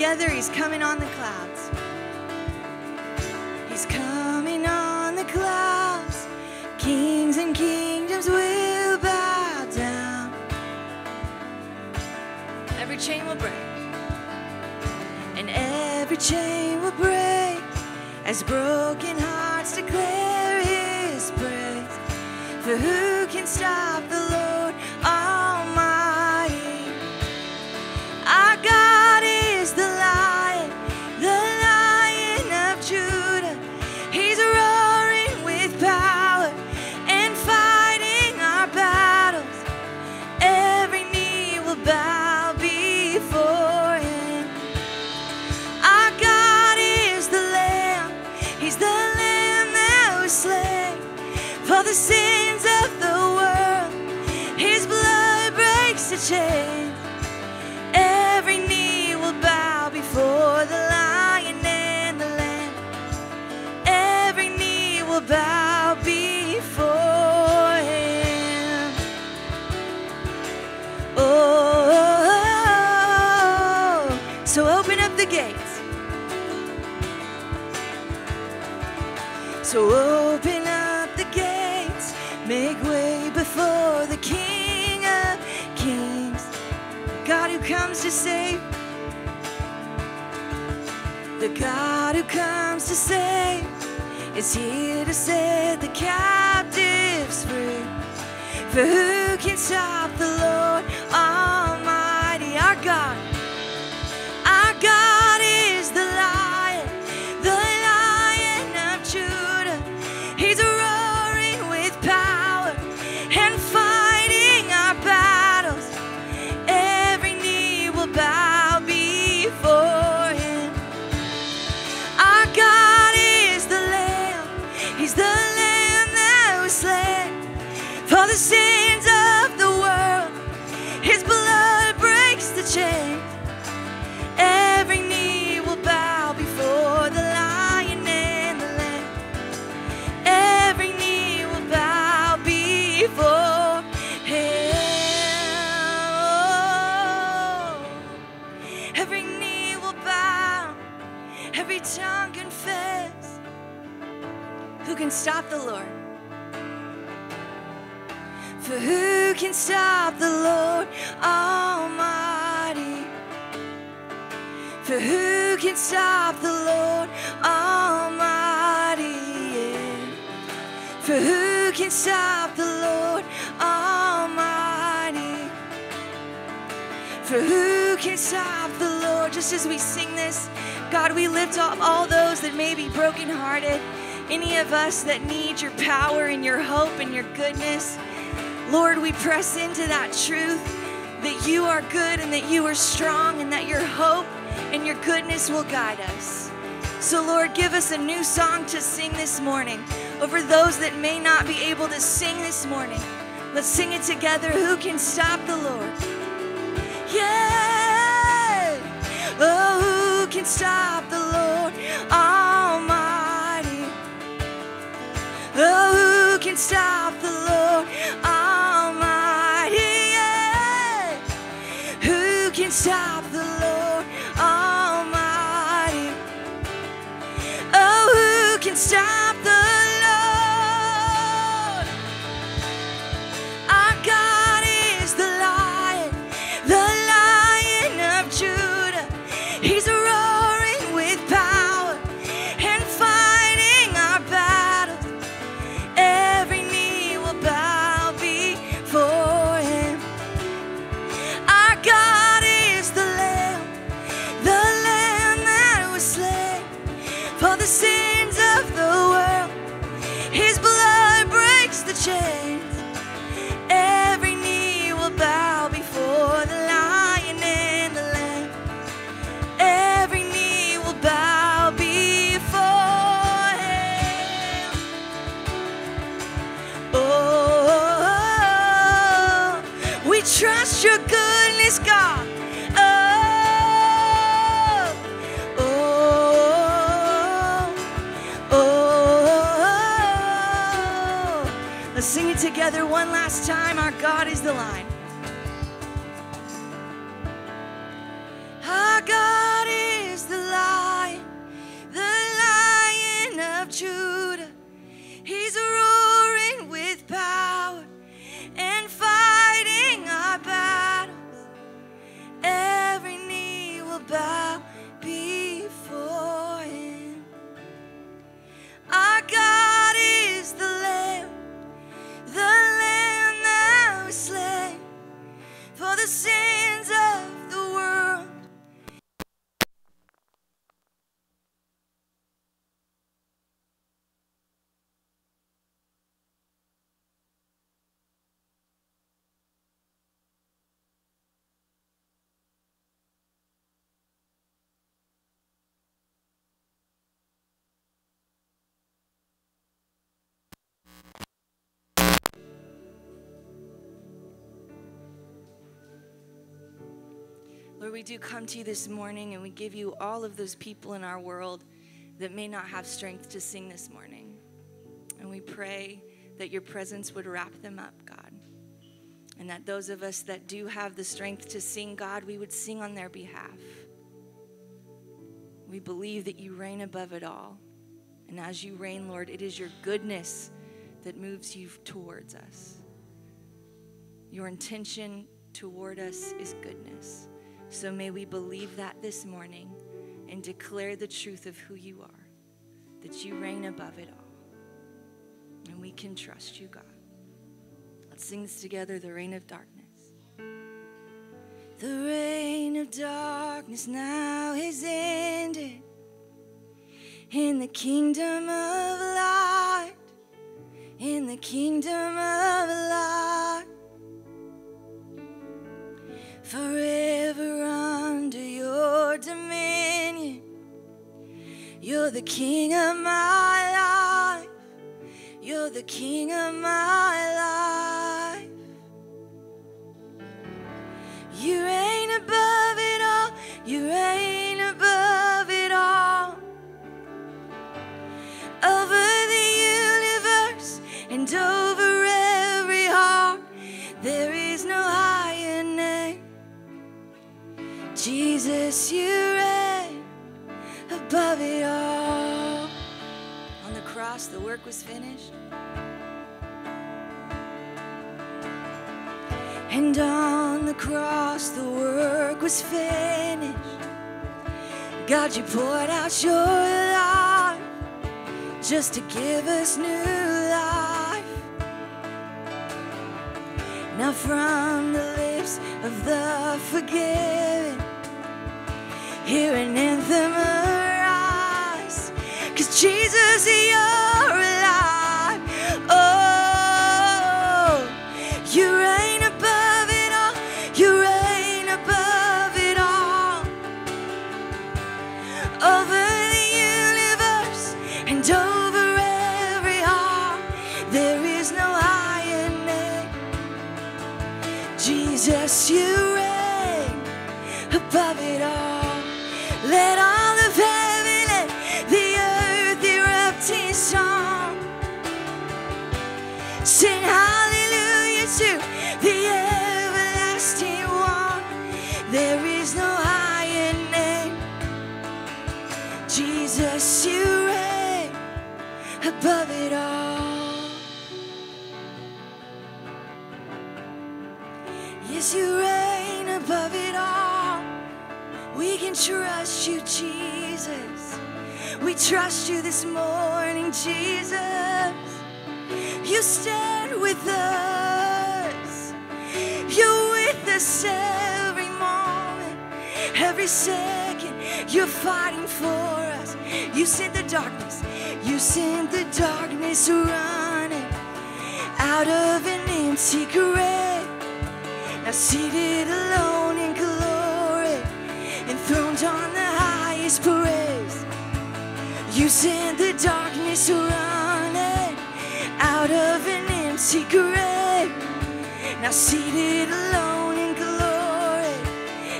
together. He's coming on the clouds. He's coming on the clouds. Kings and kingdoms will bow down. Every chain will break. And every chain will break as broken hearts declare his praise. For who who comes to save is here to set the captives free. For who can stop the Lord? For who can stop the Lord Almighty? For who can stop the Lord Almighty? Yeah. For who can stop the Lord Almighty? For who can stop the Lord? Just as we sing this, God, we lift up all those that may be brokenhearted, any of us that need your power and your hope and your goodness. Lord, we press into that truth that you are good and that you are strong and that your hope and your goodness will guide us. So, Lord, give us a new song to sing this morning over those that may not be able to sing this morning. Let's sing it together. Who can stop the Lord? Yeah. Oh, who can stop the Lord can stop the Lord Almighty? Lord, we do come to you this morning and we give you all of those people in our world that may not have strength to sing this morning. And we pray that your presence would wrap them up, God. And that those of us that do have the strength to sing, God, we would sing on their behalf. We believe that you reign above it all. And as you reign, Lord, it is your goodness that moves you towards us. Your intention toward us is goodness. So may we believe that this morning and declare the truth of who you are, that you reign above it all. And we can trust you, God. Let's sing this together the reign of darkness. The reign of darkness now is ended in the kingdom of light, in the kingdom of light, You're the king of my life, you're the king of my life. You reign above it all, you reign above it all over the universe and over every heart. There is no higher name. Jesus, you the work was finished. And on the cross, the work was finished. God, you poured out your life just to give us new life. Now, from the lips of the forgiven, hear an anthem arise. Cause Jesus, you're We trust you this morning, Jesus. You stand with us. You're with us every moment, every second. You're fighting for us. You sent the darkness. You sent the darkness running out of an empty grave. Now seated alone in glory, enthroned on the highest praise. You sent the darkness running out of an empty grave. Now seated alone in glory,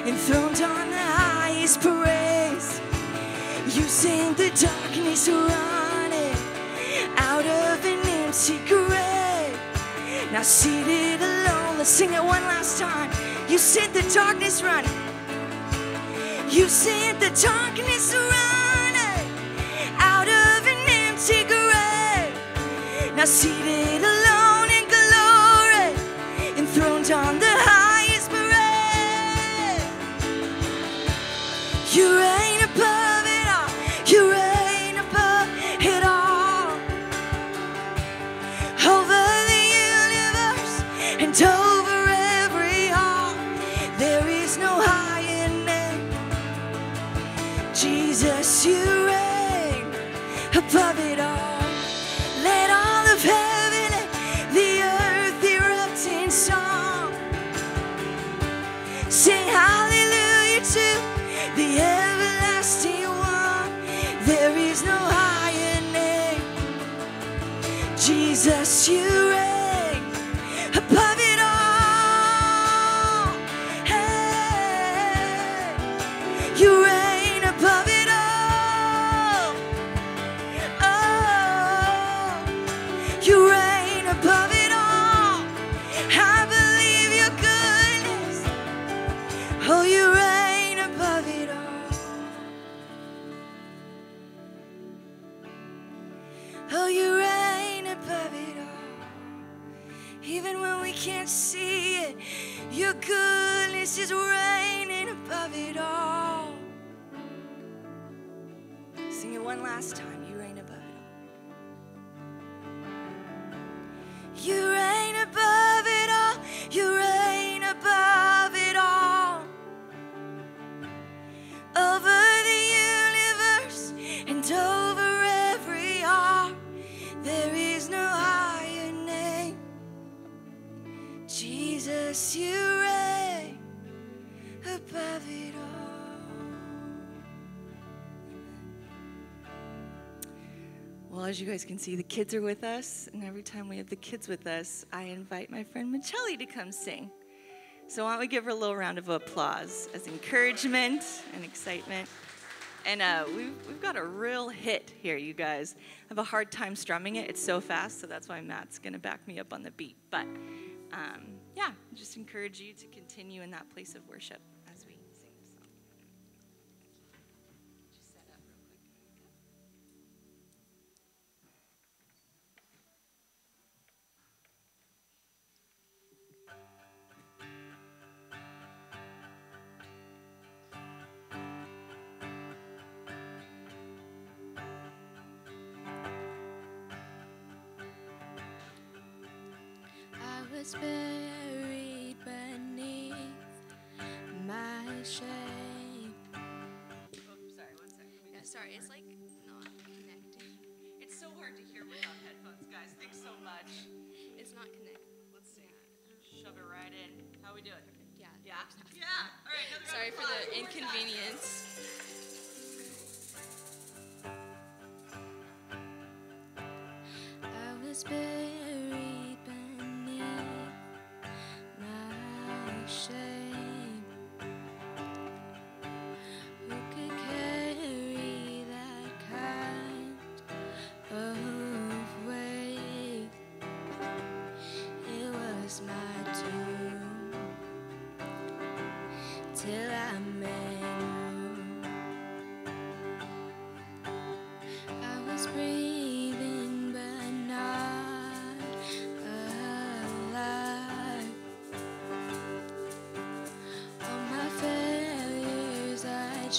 enthroned on the highest praise. You sent the darkness running out of an empty grave. Now seated alone, let's sing it one last time. You sent the darkness running. You sent the darkness running Now Jesus, you reign is reigning above it all. Sing it one last time. You reign above it all. You reign above it all. You reign above it all. Over the universe and over every heart. There is no higher name. Jesus, you. Well, as you guys can see, the kids are with us, and every time we have the kids with us, I invite my friend Michelli to come sing. So why don't we give her a little round of applause as encouragement and excitement. And uh, we've, we've got a real hit here, you guys. I have a hard time strumming it. It's so fast, so that's why Matt's going to back me up on the beat. But um, yeah, just encourage you to continue in that place of worship.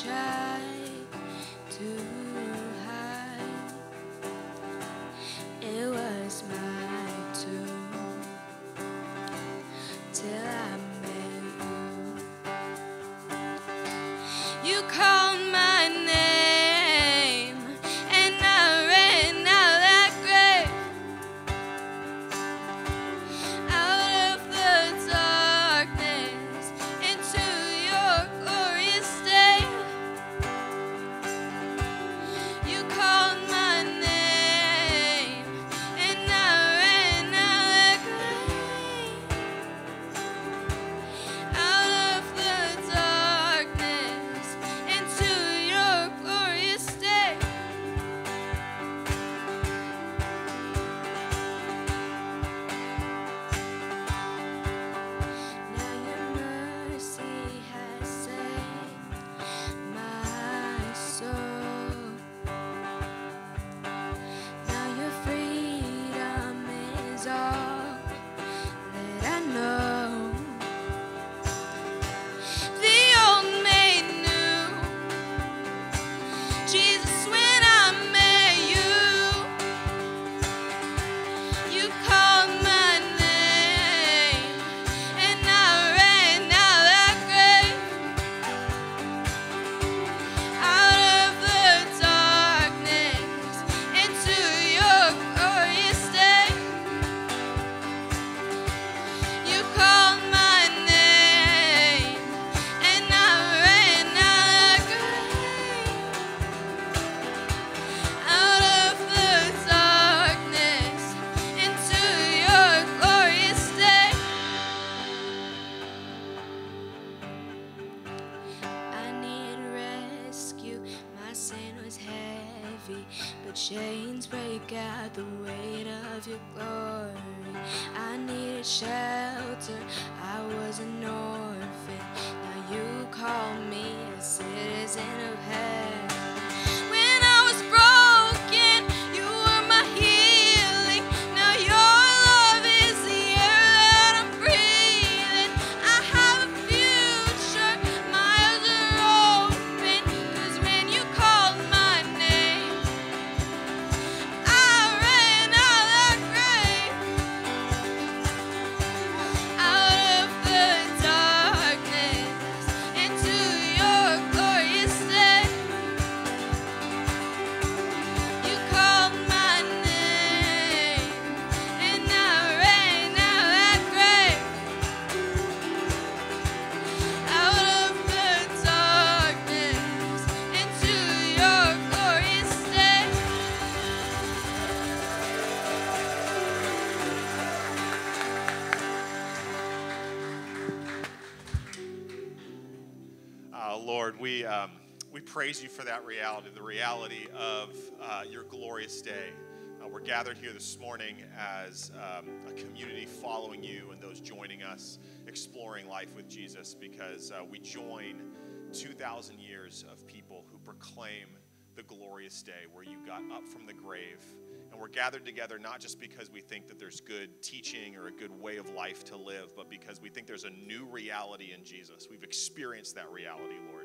child. Praise you for that reality, the reality of uh, your glorious day. Uh, we're gathered here this morning as um, a community following you and those joining us, exploring life with Jesus, because uh, we join 2,000 years of people who proclaim the glorious day where you got up from the grave and we're gathered together not just because we think that there's good teaching or a good way of life to live, but because we think there's a new reality in Jesus. We've experienced that reality, Lord.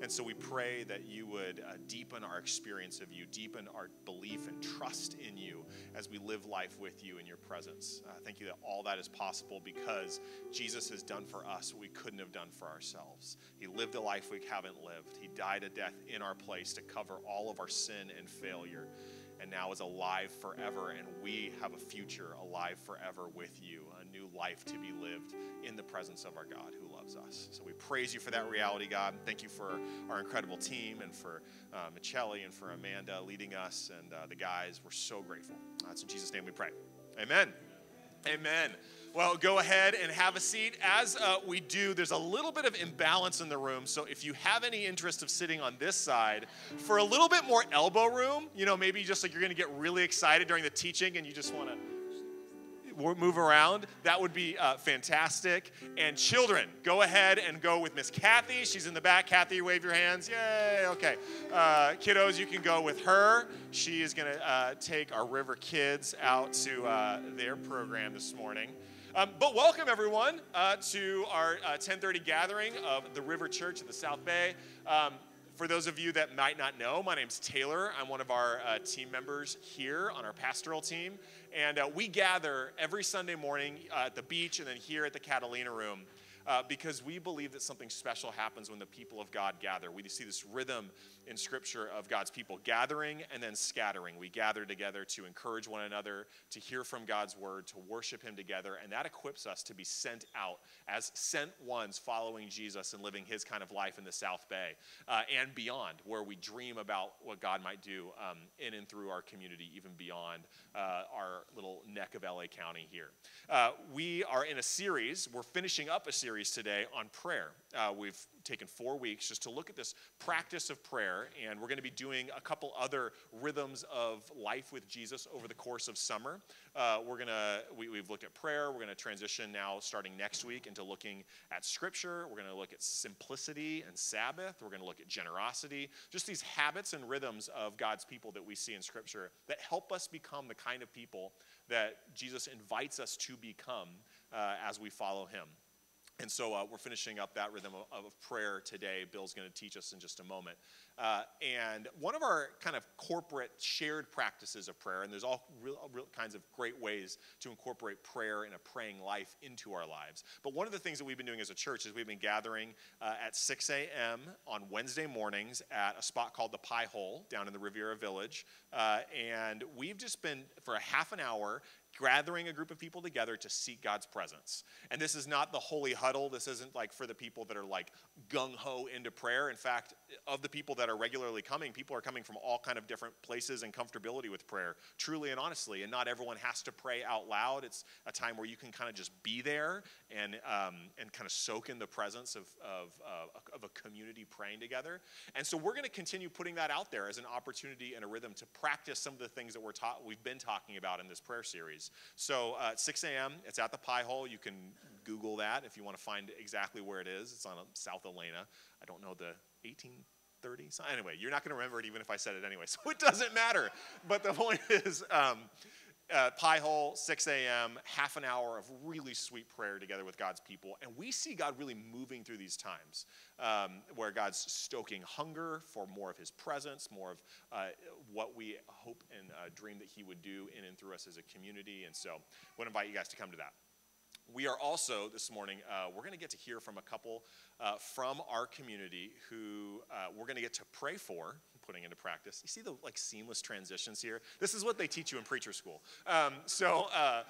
And so we pray that you would uh, deepen our experience of you, deepen our belief and trust in you as we live life with you in your presence. Uh, thank you that all that is possible because Jesus has done for us what we couldn't have done for ourselves. He lived a life we haven't lived, He died a death in our place to cover all of our sin and failure and now is alive forever. And we have a future alive forever with you, a new life to be lived in the presence of our God who loves us. So we praise you for that reality, God. Thank you for our incredible team and for uh, Michelli and for Amanda leading us and uh, the guys. We're so grateful. That's in Jesus' name we pray. Amen. Amen. Well, go ahead and have a seat. As uh, we do, there's a little bit of imbalance in the room. So if you have any interest of sitting on this side, for a little bit more elbow room, you know, maybe just like you're going to get really excited during the teaching and you just want to move around, that would be uh, fantastic. And children, go ahead and go with Miss Kathy. She's in the back. Kathy, wave your hands. Yay, okay. Uh, kiddos, you can go with her. She is going to uh, take our River Kids out to uh, their program this morning. Um, but welcome everyone uh, to our 10:30 uh, gathering of the River Church at the South Bay. Um, for those of you that might not know, my name's Taylor. I'm one of our uh, team members here on our pastoral team. And uh, we gather every Sunday morning uh, at the beach and then here at the Catalina Room uh, because we believe that something special happens when the people of God gather. We see this rhythm in Scripture of God's people gathering and then scattering. We gather together to encourage one another, to hear from God's word, to worship Him together, and that equips us to be sent out as sent ones following Jesus and living His kind of life in the South Bay uh, and beyond, where we dream about what God might do um, in and through our community, even beyond uh, our little neck of LA County here. Uh, we are in a series, we're finishing up a series today on prayer. Uh, we've taken four weeks just to look at this practice of prayer, and we're going to be doing a couple other rhythms of life with Jesus over the course of summer. Uh, we're to we, we've looked at prayer. We're going to transition now, starting next week, into looking at Scripture. We're going to look at simplicity and Sabbath. We're going to look at generosity. Just these habits and rhythms of God's people that we see in Scripture that help us become the kind of people that Jesus invites us to become uh, as we follow Him. And so uh, we're finishing up that rhythm of, of prayer today. Bill's going to teach us in just a moment. Uh, and one of our kind of corporate shared practices of prayer, and there's all real, real, kinds of great ways to incorporate prayer and a praying life into our lives. But one of the things that we've been doing as a church is we've been gathering uh, at 6 a.m. on Wednesday mornings at a spot called the Pie Hole down in the Riviera Village. Uh, and we've just been, for a half an hour, gathering a group of people together to seek God's presence. And this is not the holy huddle. This isn't like for the people that are like gung ho into prayer. In fact, of the people that are regularly coming, people are coming from all kind of different places and comfortability with prayer, truly and honestly. And not everyone has to pray out loud. It's a time where you can kind of just be there and um, and kind of soak in the presence of of, uh, of a community praying together. And so we're going to continue putting that out there as an opportunity and a rhythm to practice some of the things that we're taught we've been talking about in this prayer series. So uh, 6 a.m., it's at the Pie Hole. You can Google that if you want to find exactly where it is. It's on South Elena. I don't know the 1830. So anyway, you're not going to remember it even if I said it anyway, so it doesn't matter. But the point is, um, uh, Pie Hole, 6 a.m., half an hour of really sweet prayer together with God's people. And we see God really moving through these times um, where God's stoking hunger for more of his presence, more of uh, what we hope and uh, dream that he would do in and through us as a community. And so I to invite you guys to come to that. We are also this morning, uh, we're going to get to hear from a couple uh, from our community who uh, we're going to get to pray for, putting into practice. You see the like seamless transitions here? This is what they teach you in preacher school. Um, so, uh,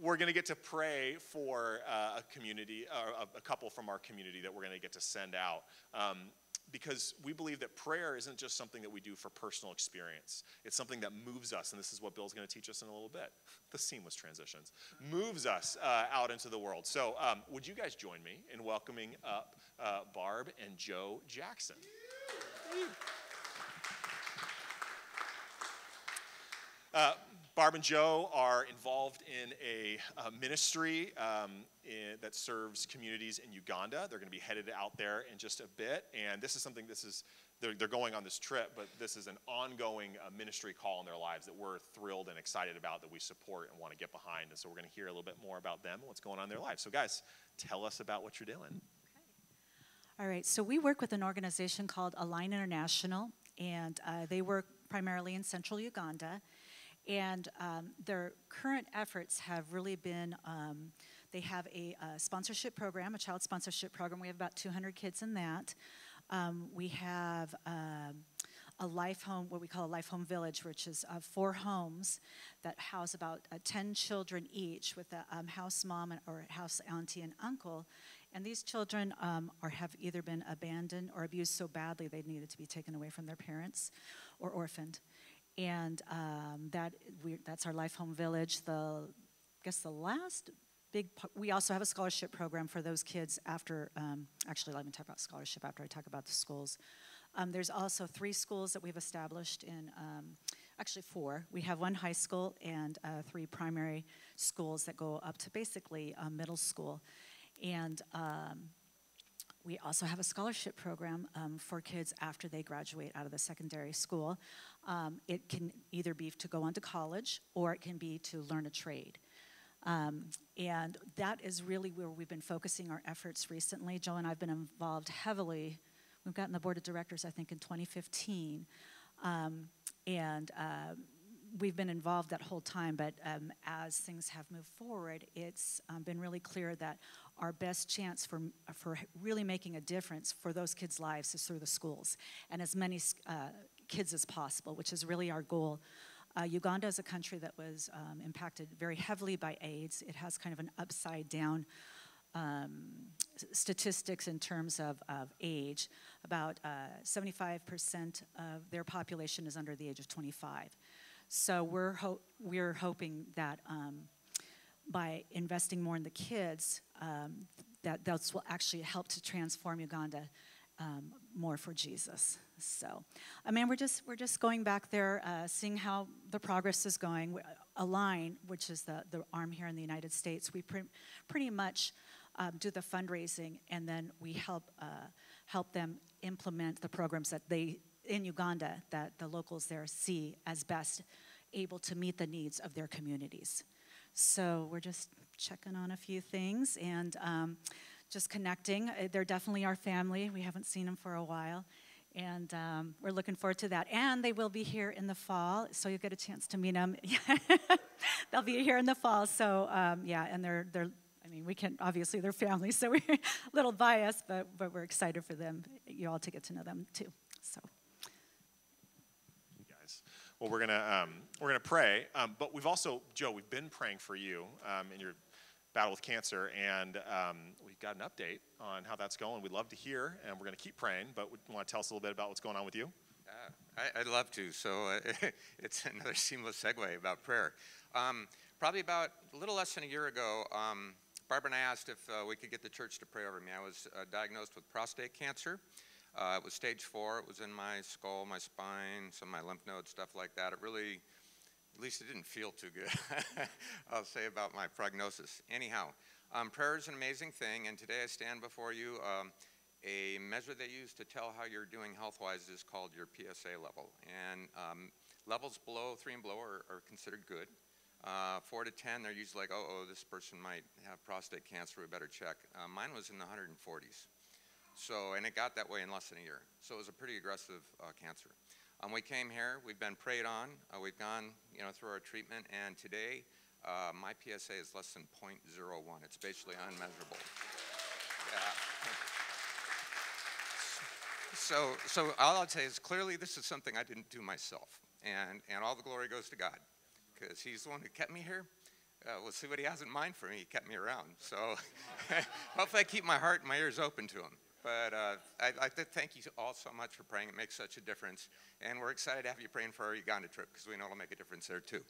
we're going to get to pray for uh, a community, uh, a couple from our community that we're going to get to send out. Um, because we believe that prayer isn't just something that we do for personal experience. It's something that moves us, and this is what Bill's going to teach us in a little bit the seamless transitions, moves us uh, out into the world. So, um, would you guys join me in welcoming up uh, Barb and Joe Jackson? Uh, Barb and Joe are involved in a, a ministry um, in, that serves communities in Uganda. They're going to be headed out there in just a bit, and this is something. This is they're, they're going on this trip, but this is an ongoing uh, ministry call in their lives that we're thrilled and excited about, that we support and want to get behind. And so we're going to hear a little bit more about them and what's going on in their lives. So, guys, tell us about what you're doing. All right, so we work with an organization called Align International, and uh, they work primarily in central Uganda. And um, their current efforts have really been um, they have a, a, sponsorship program, a child sponsorship program. We have about 200 kids in that. Um, we have um, a life home, what we call a life home village, which is uh, four homes that house about uh, 10 children each with a um, house mom or house auntie and uncle. And these children um, are, have either been abandoned or abused so badly they needed to be taken away from their parents or orphaned and um, that we, that's our Life Home Village. The I guess the last big we also have a scholarship program for those kids after. Um, actually, let me talk about scholarship after I talk about the schools. Um, there's also three schools that we've established in. Um, actually, four. We have one high school and uh, three primary schools that go up to basically uh, middle school, and um, we also have a scholarship program um, for kids after they graduate out of the secondary school. Um, it can either be to go on to college or it can be to learn a trade. Um, and that is really where we've been focusing our efforts recently. Joe and I have been involved heavily. We've gotten the board of directors, I think, in 2015. Um, and uh, we've been involved that whole time, but um, as things have moved forward, it's um, been really clear that our best chance for, for really making a difference for those kids' lives is through the schools and as many uh, kids as possible, which is really our goal. Uh, Uganda is a country that was um, impacted very heavily by AIDS. It has kind of an upside down um, statistics in terms of, of age. About 75% uh, of their population is under the age of 25. So we're, ho- we're hoping that um, by investing more in the kids, um, that will actually help to transform Uganda um, more for Jesus. So, I mean, we're just we're just going back there, uh, seeing how the progress is going. Align, which is the the arm here in the United States, we pre- pretty much um, do the fundraising, and then we help uh, help them implement the programs that they in Uganda that the locals there see as best able to meet the needs of their communities. So we're just checking on a few things and um, just connecting. Uh, they're definitely our family. We haven't seen them for a while. And um, we're looking forward to that. And they will be here in the fall, so you'll get a chance to meet them. They'll be here in the fall. So um, yeah, and they're they're. I mean, we can obviously they're family, so we're a little biased, but but we're excited for them. You all to get to know them too. So. Well, we're gonna um, we're gonna pray, um, but we've also, Joe, we've been praying for you um, in your battle with cancer, and um, we've got an update on how that's going. We'd love to hear, and we're gonna keep praying. But want to tell us a little bit about what's going on with you? Uh, I, would love to. So uh, it's another seamless segue about prayer. Um, probably about a little less than a year ago, Barbara and I asked if uh, we could get the church to pray over me. I was uh, diagnosed with prostate cancer. Uh, it was stage four. It was in my skull, my spine, some of my lymph nodes, stuff like that. It really, at least it didn't feel too good. I'll say about my prognosis. Anyhow, um, prayer is an amazing thing, and today I stand before you. Um, a measure they use to tell how you're doing health wise is called your PSA level. And um, levels below three and below are, are considered good. Uh, four to 10, they're usually like, oh, oh, this person might have prostate cancer, we better check. Uh, mine was in the 140s. So, and it got that way in less than a year. So it was a pretty aggressive uh, cancer. Um, we came here, we've been prayed on, uh, we've gone, you know, through our treatment, and today uh, my PSA is less than 0.01. It's basically unmeasurable. Yeah. So, so all I'll say is clearly this is something I didn't do myself, and, and all the glory goes to God, because He's the one who kept me here. Uh, we'll see what He has in mind for me. He kept me around. So hopefully I keep my heart and my ears open to Him. But uh, I'd like to thank you all so much for praying. It makes such a difference. And we're excited to have you praying for our Uganda trip because we know it'll make a difference there too.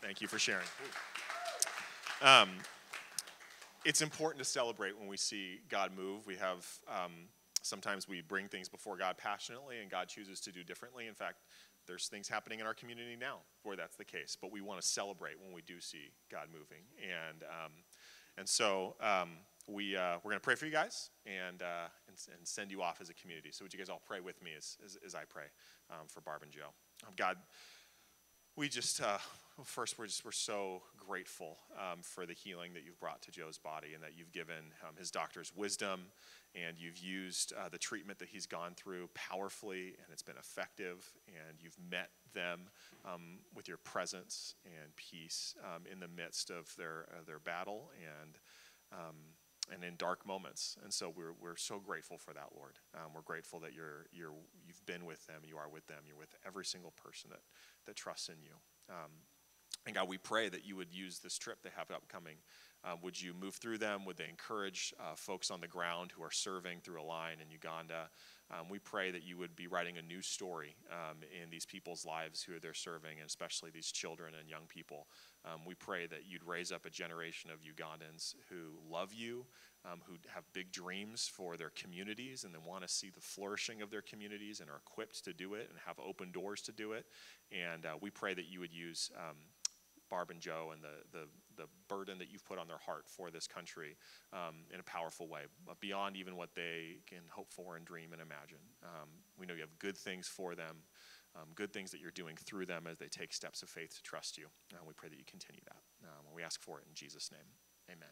Thank you for sharing. Um, it's important to celebrate when we see God move. We have um, sometimes we bring things before God passionately, and God chooses to do differently. In fact, there's things happening in our community now where that's the case, but we want to celebrate when we do see God moving. And, um, and so um, we, uh, we're going to pray for you guys and, uh, and, and, send you off as a community. So, would you guys all pray with me as, as, as I pray um, for Barb and Joe? Um, God, we just, uh, first, we're just we're so grateful um, for the healing that you've brought to Joe's body and that you've given um, his doctors wisdom and you've used uh, the treatment that he's gone through powerfully and it's been effective and you've met them um, with your presence and peace um, in the midst of their, uh, their battle and and in dark moments. And so we're, we're so grateful for that, Lord. Um, we're grateful that you're, you're, you've been with them, you are with them, you're with every single person that, that trusts in you. Um, and God, we pray that you would use this trip they have upcoming. Uh, would you move through them? Would they encourage uh, folks on the ground who are serving through Align in Uganda? Um, we pray that you would be writing a new story um, in these people's lives who they're serving, and especially these children and young people. Um, we pray that you'd raise up a generation of Ugandans who love you, um, who have big dreams for their communities, and then want to see the flourishing of their communities and are equipped to do it and have open doors to do it. And uh, we pray that you would use um, Barb and Joe and the, the, the burden that you've put on their heart for this country um, in a powerful way, beyond even what they can hope for and dream and imagine. Um, we know you have good things for them, um, good things that you're doing through them as they take steps of faith to trust you. Uh, we pray that you continue that. Um, we ask for it in Jesus' name. Amen.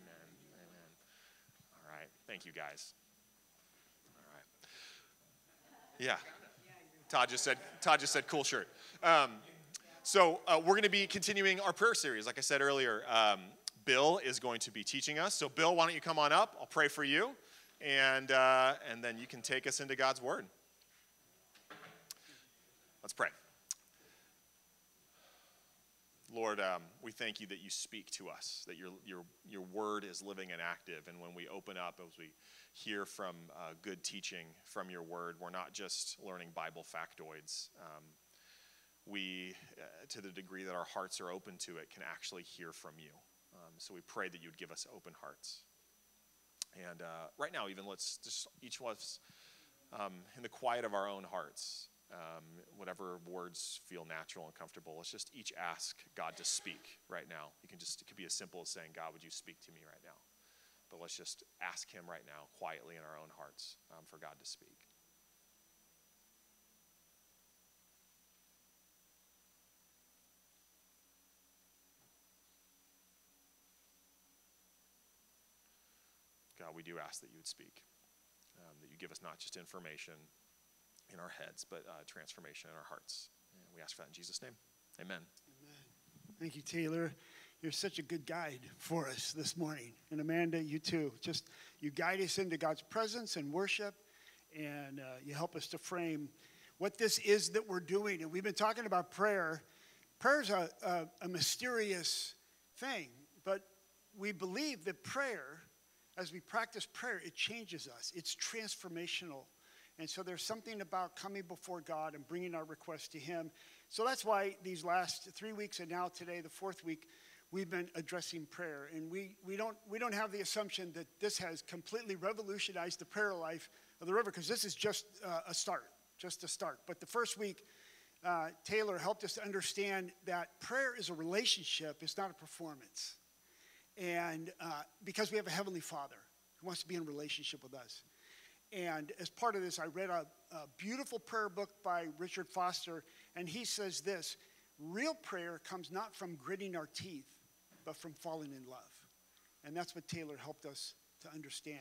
Amen. Amen. All right. Thank you, guys. All right. Yeah. Todd just said. Todd just said, "Cool shirt." Um, so uh, we're going to be continuing our prayer series. Like I said earlier, um, Bill is going to be teaching us. So Bill, why don't you come on up? I'll pray for you, and uh, and then you can take us into God's Word. Let's pray. Lord, um, we thank you that you speak to us, that your, your, your word is living and active. And when we open up, as we hear from uh, good teaching from your word, we're not just learning Bible factoids. Um, we, uh, to the degree that our hearts are open to it, can actually hear from you. Um, so we pray that you'd give us open hearts. And uh, right now, even let's just each of us, um, in the quiet of our own hearts, um, whatever words feel natural and comfortable, let's just each ask God to speak right now. You can just, it could be as simple as saying, God, would you speak to me right now? But let's just ask Him right now, quietly in our own hearts, um, for God to speak. God, we do ask that you would speak, um, that you give us not just information in our heads, but uh, transformation in our hearts. And we ask for that in Jesus' name. Amen. Amen. Thank you, Taylor. You're such a good guide for us this morning. And Amanda, you too. Just you guide us into God's presence and worship, and uh, you help us to frame what this is that we're doing. And we've been talking about prayer. Prayer is a, a, a mysterious thing, but we believe that prayer as we practice prayer, it changes us. It's transformational. And so there's something about coming before God and bringing our requests to Him. So that's why these last three weeks and now today, the fourth week, we've been addressing prayer. And we, we, don't, we don't have the assumption that this has completely revolutionized the prayer life of the river, because this is just uh, a start, just a start. But the first week, uh, Taylor helped us to understand that prayer is a relationship, it's not a performance. And uh, because we have a Heavenly Father who wants to be in relationship with us. And as part of this, I read a, a beautiful prayer book by Richard Foster, and he says this real prayer comes not from gritting our teeth, but from falling in love. And that's what Taylor helped us to understand.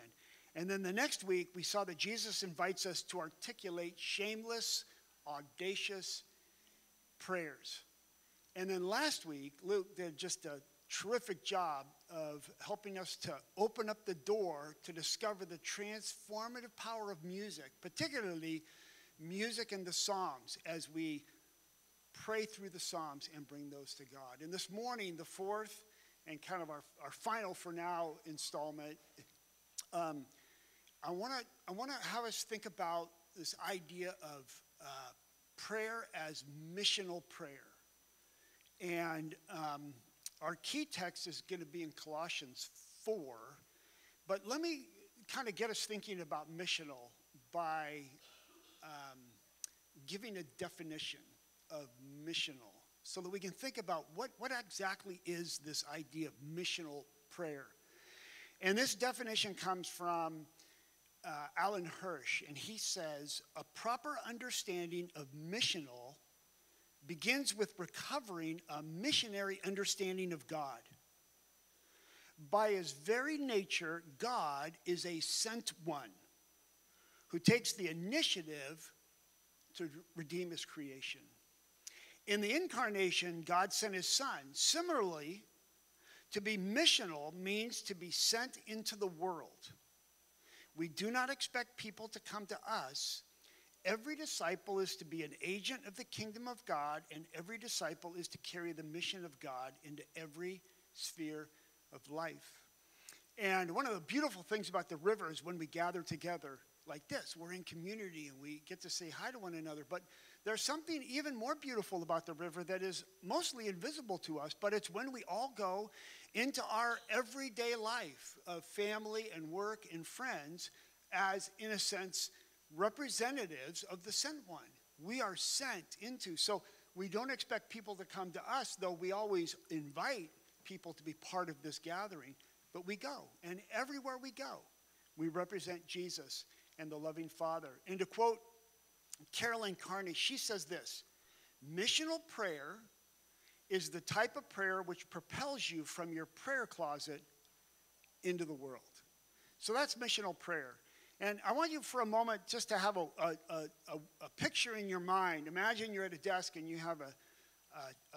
And then the next week, we saw that Jesus invites us to articulate shameless, audacious prayers. And then last week, Luke did just a terrific job of helping us to open up the door to discover the transformative power of music, particularly music and the Psalms, as we pray through the Psalms and bring those to God. And this morning, the fourth and kind of our, our final for now installment, um, I want to I want to have us think about this idea of uh, prayer as missional prayer. And um, our key text is going to be in Colossians 4. But let me kind of get us thinking about missional by um, giving a definition of missional so that we can think about what, what exactly is this idea of missional prayer. And this definition comes from uh, Alan Hirsch, and he says a proper understanding of missional begins with recovering a missionary understanding of God. By his very nature, God is a sent one who takes the initiative to redeem his creation. In the incarnation, God sent his son. Similarly, to be missional means to be sent into the world. We do not expect people to come to us. Every disciple is to be an agent of the kingdom of God, and every disciple is to carry the mission of God into every sphere of life. And one of the beautiful things about the river is when we gather together like this, we're in community and we get to say hi to one another. But there's something even more beautiful about the river that is mostly invisible to us, but it's when we all go into our everyday life of family and work and friends as, in a sense, representatives of the sent one. We are sent into. So we don't expect people to come to us, though we always invite people to be part of this gathering. But we go, and everywhere we go, we represent Jesus and the loving Father. And to quote Carolyn Carney, she says this missional prayer is the type of prayer which propels you from your prayer closet into the world. So that's missional prayer. And I want you for a moment just to have a, a, a, a picture in your mind. Imagine you're at a desk and you have a,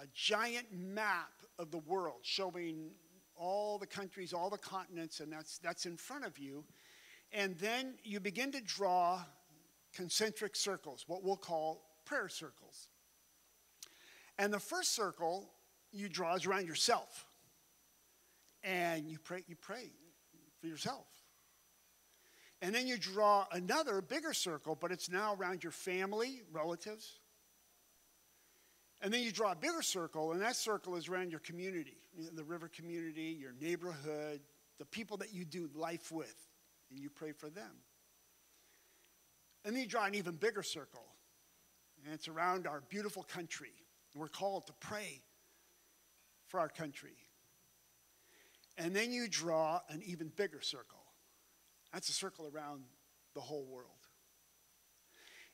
a giant map of the world showing all the countries, all the continents, and that's, that's in front of you. And then you begin to draw concentric circles, what we'll call prayer circles. And the first circle you draw is around yourself. And you pray, you pray for yourself. And then you draw another bigger circle, but it's now around your family, relatives. And then you draw a bigger circle, and that circle is around your community, the river community, your neighborhood, the people that you do life with, and you pray for them. And then you draw an even bigger circle, and it's around our beautiful country. We're called to pray for our country. And then you draw an even bigger circle. That's a circle around the whole world.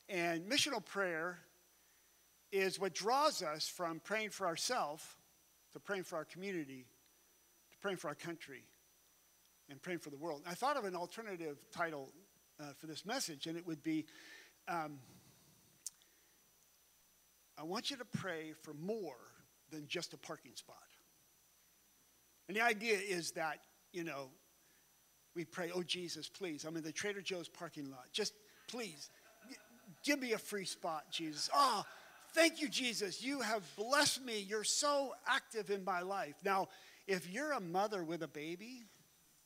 And missional prayer is what draws us from praying for ourselves to praying for our community to praying for our country and praying for the world. I thought of an alternative title uh, for this message, and it would be um, I want you to pray for more than just a parking spot. And the idea is that, you know, we pray, oh, Jesus, please, I'm in the Trader Joe's parking lot. Just please, give me a free spot, Jesus. Oh, thank you, Jesus. You have blessed me. You're so active in my life. Now, if you're a mother with a baby,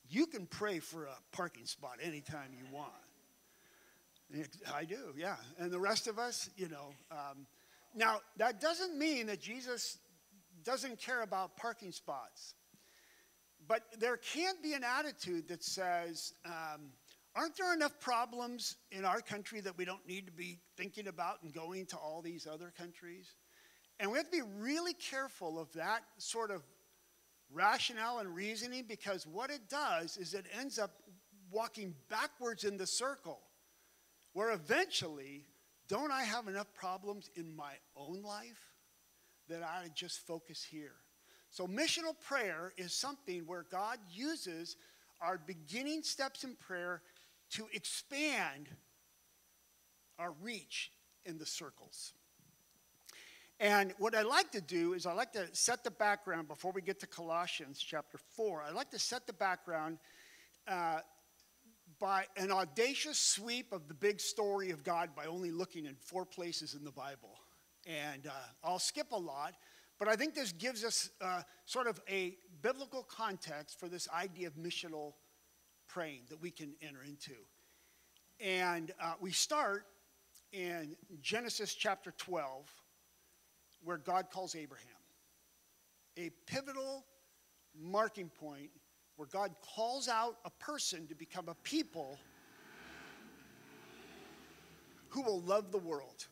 you can pray for a parking spot anytime you want. I do, yeah. And the rest of us, you know. Um, now, that doesn't mean that Jesus doesn't care about parking spots. But there can't be an attitude that says, um, aren't there enough problems in our country that we don't need to be thinking about and going to all these other countries? And we have to be really careful of that sort of rationale and reasoning because what it does is it ends up walking backwards in the circle where eventually, don't I have enough problems in my own life that I just focus here? So, missional prayer is something where God uses our beginning steps in prayer to expand our reach in the circles. And what I like to do is I like to set the background before we get to Colossians chapter 4. I like to set the background uh, by an audacious sweep of the big story of God by only looking in four places in the Bible. And uh, I'll skip a lot, but I think this gives us uh, sort of a biblical context for this idea of missional praying that we can enter into. And uh, we start in Genesis chapter 12, where God calls Abraham. A pivotal marking point where God calls out a person to become a people who will love the world.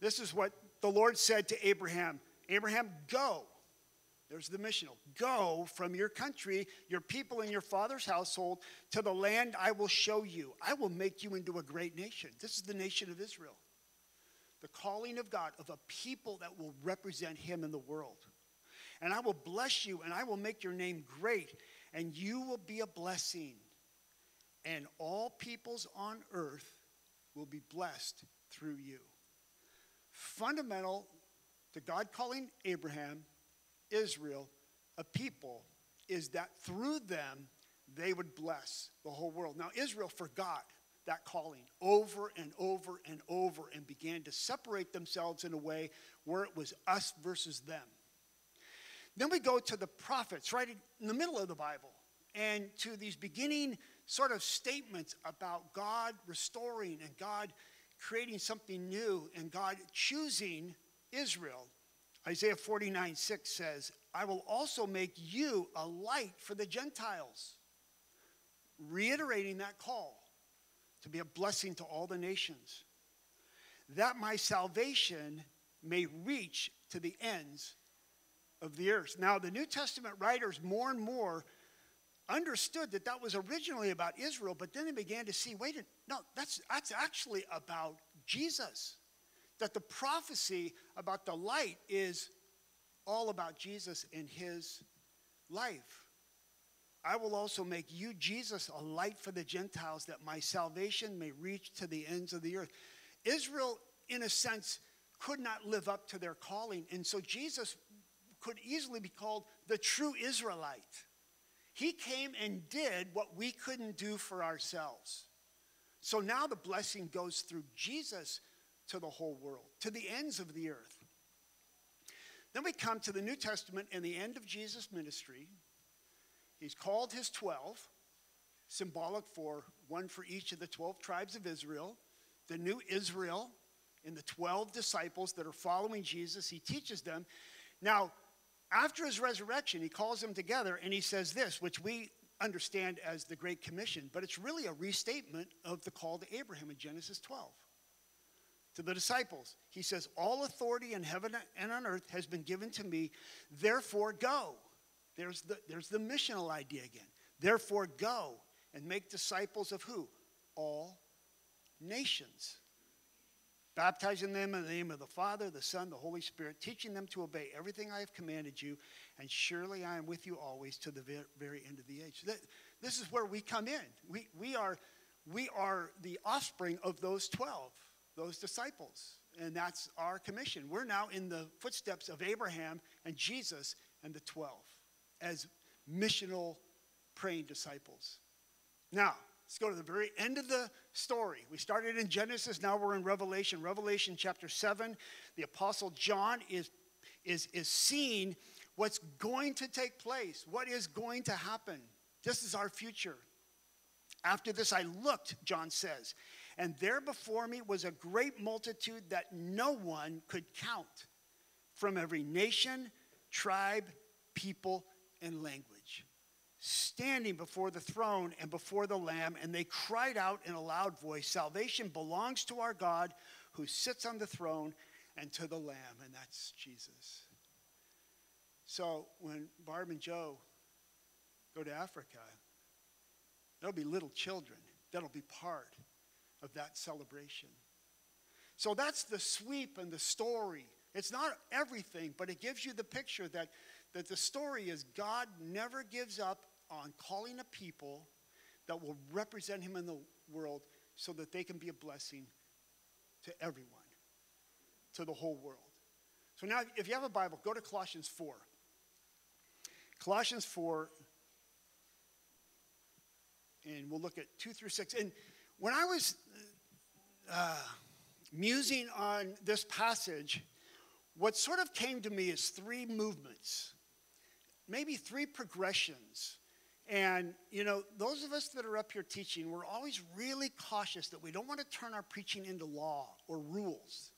This is what the Lord said to Abraham Abraham, go. There's the missional. Go from your country, your people, and your father's household to the land I will show you. I will make you into a great nation. This is the nation of Israel. The calling of God of a people that will represent him in the world. And I will bless you, and I will make your name great, and you will be a blessing. And all peoples on earth will be blessed through you. Fundamental to God calling Abraham, Israel, a people, is that through them they would bless the whole world. Now, Israel forgot that calling over and over and over and began to separate themselves in a way where it was us versus them. Then we go to the prophets right in the middle of the Bible and to these beginning sort of statements about God restoring and God creating something new and God choosing Israel. Isaiah 49 6 says, I will also make you a light for the Gentiles. Reiterating that call to be a blessing to all the nations, that my salvation may reach to the ends of the earth. Now, the New Testament writers more and more understood that that was originally about Israel, but then they began to see wait, no, that's, that's actually about Jesus. That the prophecy about the light is all about Jesus and his life. I will also make you, Jesus, a light for the Gentiles that my salvation may reach to the ends of the earth. Israel, in a sense, could not live up to their calling. And so Jesus could easily be called the true Israelite. He came and did what we couldn't do for ourselves. So now the blessing goes through Jesus to the whole world, to the ends of the earth. Then we come to the New Testament and the end of Jesus' ministry. He's called his 12, symbolic for one for each of the 12 tribes of Israel, the new Israel, and the 12 disciples that are following Jesus. He teaches them. Now, after his resurrection, he calls them together and he says this, which we understand as the Great Commission, but it's really a restatement of the call to Abraham in Genesis 12. To the disciples, he says, All authority in heaven and on earth has been given to me, therefore go. There's the, there's the missional idea again. Therefore go and make disciples of who? All nations baptizing them in the name of the Father, the Son, the Holy Spirit, teaching them to obey everything I have commanded you, and surely I am with you always to the very end of the age. This is where we come in. We, we, are, we are the offspring of those 12, those disciples, and that's our commission. We're now in the footsteps of Abraham and Jesus and the 12 as missional praying disciples. Now, Let's go to the very end of the story. We started in Genesis, now we're in Revelation. Revelation chapter 7. The Apostle John is, is, is seeing what's going to take place, what is going to happen. This is our future. After this, I looked, John says, and there before me was a great multitude that no one could count from every nation, tribe, people, and language standing before the throne and before the Lamb, and they cried out in a loud voice Salvation belongs to our God who sits on the throne and to the Lamb, and that's Jesus. So when Barb and Joe go to Africa, there'll be little children that'll be part of that celebration. So that's the sweep and the story. It's not everything, but it gives you the picture that, that the story is God never gives up on calling a people that will represent him in the world so that they can be a blessing to everyone, to the whole world. So now, if you have a Bible, go to Colossians 4. Colossians 4, and we'll look at 2 through 6. And when I was uh, musing on this passage, what sort of came to me is three movements, maybe three progressions and, you know, those of us that are up here teaching, we're always really cautious that we don't want to turn our preaching into law or rules.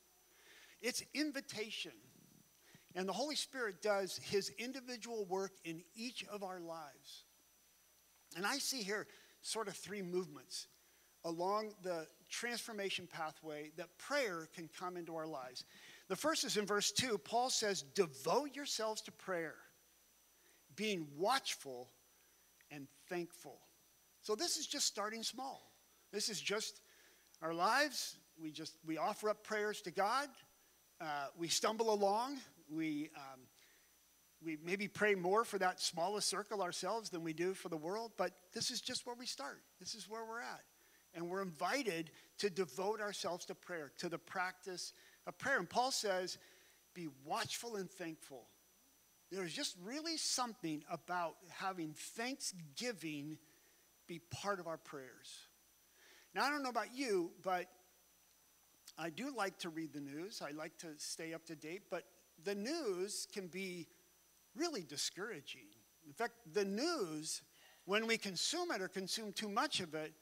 It's invitation. And the Holy Spirit does his individual work in each of our lives. And I see here sort of three movements along the transformation pathway that prayer can come into our lives. The first is in verse 2. Paul says, Devote yourselves to prayer, being watchful and thankful. So this is just starting small. This is just our lives. We just we offer up prayers to God. Uh, we stumble along. We um, we maybe pray more for that smallest circle ourselves than we do for the world. But this is just where we start. This is where we're at, and we're invited to devote ourselves to prayer, to the practice of prayer. And Paul says, "Be watchful and thankful." There's just really something about having thanksgiving be part of our prayers. Now, I don't know about you, but I do like to read the news. I like to stay up to date, but the news can be really discouraging. In fact, the news, when we consume it or consume too much of it,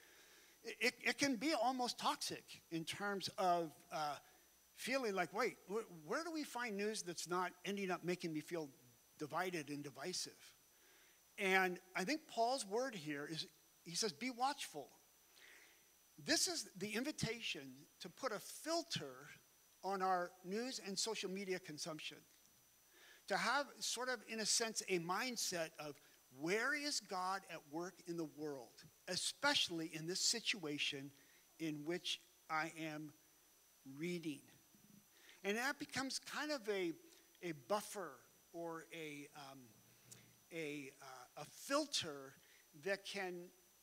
it, it can be almost toxic in terms of uh, feeling like, wait, wh- where do we find news that's not ending up making me feel divided and divisive? And I think Paul's word here is he says, be watchful. This is the invitation to put a filter on our news and social media consumption. To have, sort of, in a sense, a mindset of where is God at work in the world, especially in this situation in which I am reading. And that becomes kind of a, a buffer or a, um, a, uh, a filter that can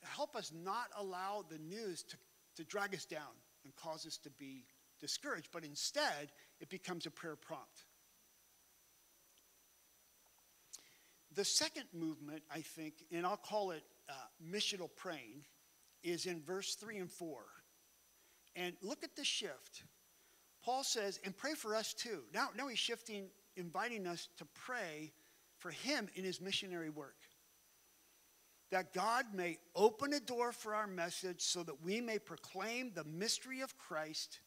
help us not allow the news to, to drag us down and cause us to be discouraged, but instead it becomes a prayer prompt. The second movement, I think, and I'll call it uh, missional praying, is in verse 3 and 4. And look at the shift. Paul says, and pray for us too. Now, now he's shifting, inviting us to pray for him in his missionary work that God may open a door for our message so that we may proclaim the mystery of Christ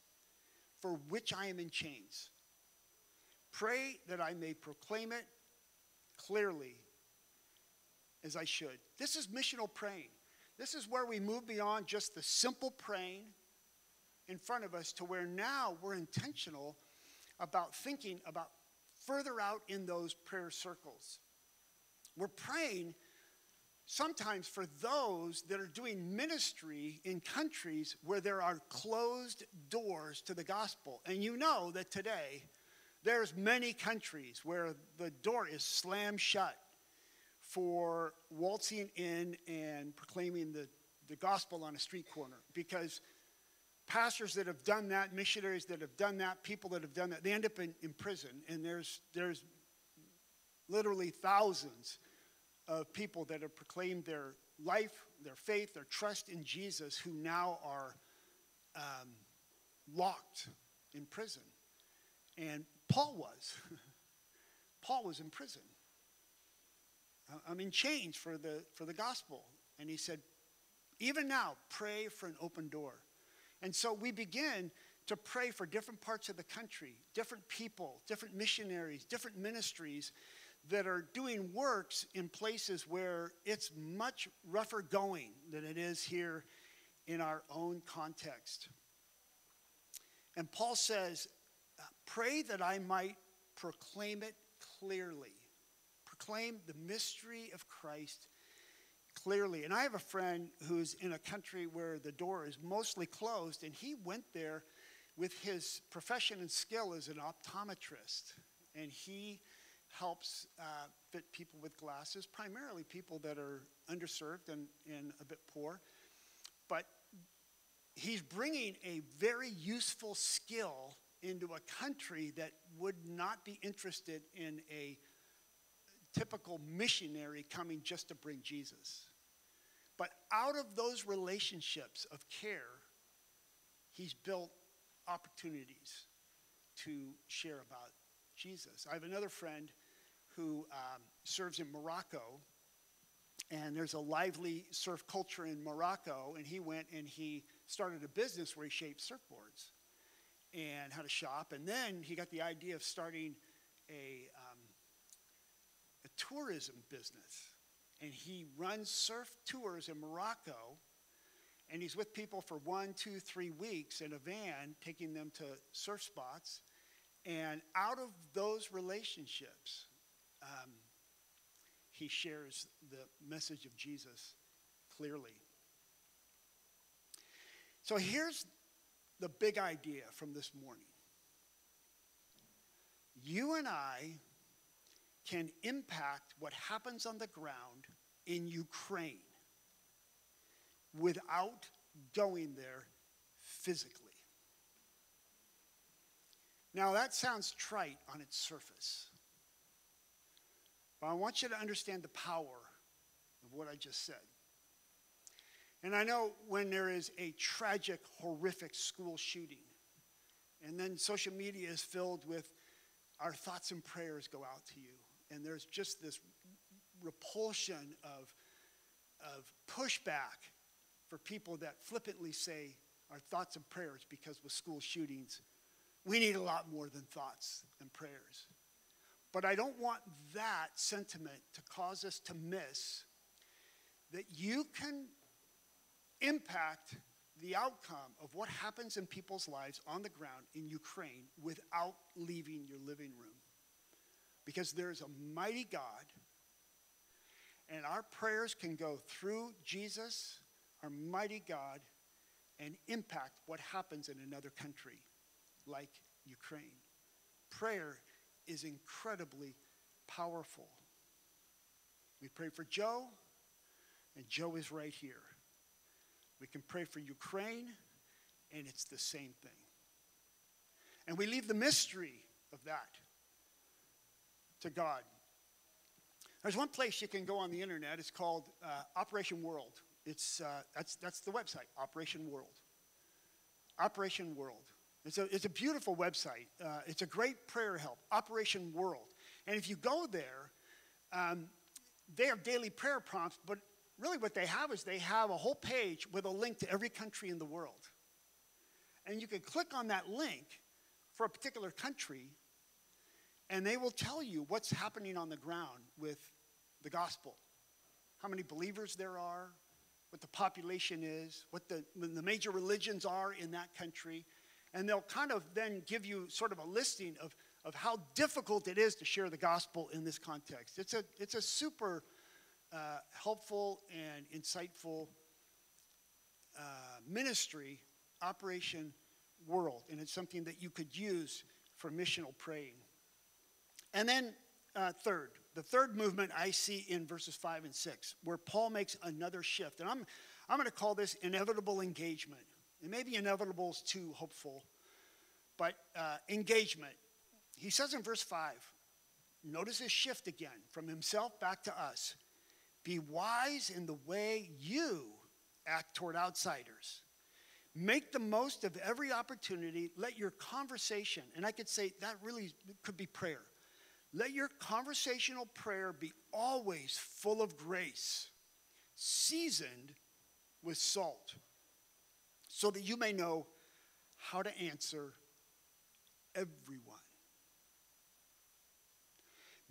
for which I am in chains. Pray that I may proclaim it clearly as I should. This is missional praying. This is where we move beyond just the simple praying in front of us to where now we're intentional about thinking about further out in those prayer circles. We're praying sometimes for those that are doing ministry in countries where there are closed doors to the gospel. And you know that today there's many countries where the door is slammed shut for waltzing in and proclaiming the, the gospel on a street corner because pastors that have done that, missionaries that have done that, people that have done that, they end up in, in prison. And there's, there's literally thousands of people that have proclaimed their life, their faith, their trust in Jesus who now are um, locked in prison. And Paul was. Paul was in prison. I'm in chains for the, for the gospel. And he said, even now, pray for an open door. And so we begin to pray for different parts of the country, different people, different missionaries, different ministries that are doing works in places where it's much rougher going than it is here in our own context. And Paul says, Pray that I might proclaim it clearly. Proclaim the mystery of Christ clearly. And I have a friend who's in a country where the door is mostly closed, and he went there with his profession and skill as an optometrist. And he helps uh, fit people with glasses, primarily people that are underserved and, and a bit poor. But he's bringing a very useful skill into a country that would not be interested in a typical missionary coming just to bring Jesus. But out of those relationships of care, he's built opportunities to share about Jesus. I have another friend who um, serves in Morocco. And there's a lively surf culture in Morocco. And he went and he started a business where he shaped surfboards and had a shop. And then he got the idea of starting a, a tourism business. and he runs surf tours in Morocco. And he's with people for one, two, three weeks in a van, taking them to surf spots. And out of those relationships, um, he shares the message of Jesus clearly. So here's the big idea from this morning you and I can impact what happens on the ground in Ukraine without going there physically. Now, that sounds trite on its surface, but I want you to understand the power of what I just said. And I know when there is a tragic, horrific school shooting, and then social media is filled with our thoughts and prayers go out to you, and there's just this repulsion of, of pushback for people that flippantly say our thoughts and prayers because with school shootings, we need a lot more than thoughts and prayers. But I don't want that sentiment to cause us to miss that you can impact the outcome of what happens in people's lives on the ground in Ukraine without leaving your living room. Because there's a mighty God, and our prayers can go through Jesus, our mighty God, and impact what happens in another country like Ukraine. Prayer is incredibly powerful. We pray for Joe, and Joe is right here. We can pray for Ukraine, and it's the same thing. And we leave the mystery of that to God. There's one place you can go on the internet. It's called uh, Operation World. It's, uh, that's, that's the website, Operation World. Operation World. It's a, it's a beautiful website. Uh, it's a great prayer help, Operation World. And if you go there, um, they have daily prayer prompts, but really what they have is they have a whole page with a link to every country in the world. And you can click on that link for a particular country, and they will tell you what's happening on the ground with the gospel. How many believers there are, what the population is, what the, the major religions are in that country. And they'll kind of then give you sort of a listing of, of how difficult it is to share the gospel in this context. It's a, it's a super uh, helpful and insightful uh, ministry, Operation World, and it's something that you could use for missional praying. And then, uh, third, the third movement I see in verses 5 and 6, where Paul makes another shift. And I'm, I'm going to call this inevitable engagement. And maybe inevitable is too hopeful, but uh, engagement. He says in verse 5, notice his shift again from himself back to us. Be wise in the way you act toward outsiders. Make the most of every opportunity. Let your conversation, and I could say that really could be prayer. Let your conversational prayer be always full of grace, seasoned with salt, so that you may know how to answer everyone.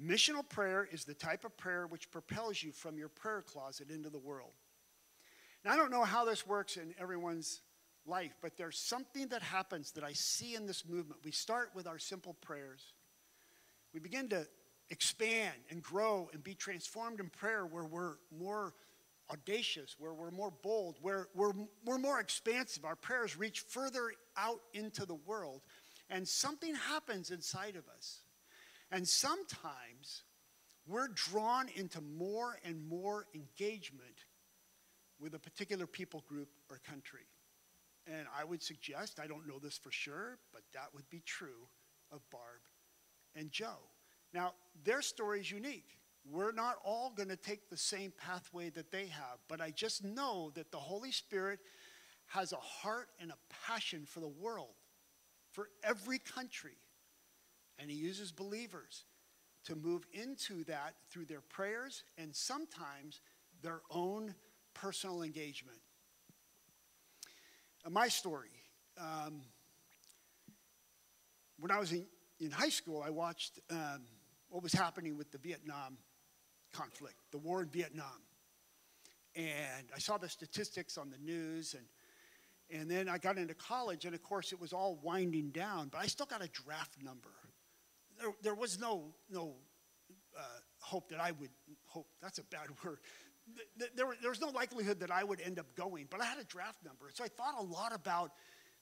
Missional prayer is the type of prayer which propels you from your prayer closet into the world. Now, I don't know how this works in everyone's life, but there's something that happens that I see in this movement. We start with our simple prayers. We begin to expand and grow and be transformed in prayer where we're more audacious, where we're more bold, where we're, we're more expansive. Our prayers reach further out into the world, and something happens inside of us. And sometimes we're drawn into more and more engagement with a particular people group or country. And I would suggest, I don't know this for sure, but that would be true of Barb and Joe. Now, their story is unique. We're not all going to take the same pathway that they have, but I just know that the Holy Spirit has a heart and a passion for the world, for every country. And he uses believers to move into that through their prayers and sometimes their own personal engagement. Uh, my story. Um, when I was in, in high school, I watched um, what was happening with the Vietnam conflict, the war in Vietnam. And I saw the statistics on the news, and, and then I got into college, and of course, it was all winding down, but I still got a draft number. There, there was no, no uh, hope that I would, hope, that's a bad word. There, there, there was no likelihood that I would end up going, but I had a draft number. So I thought a lot about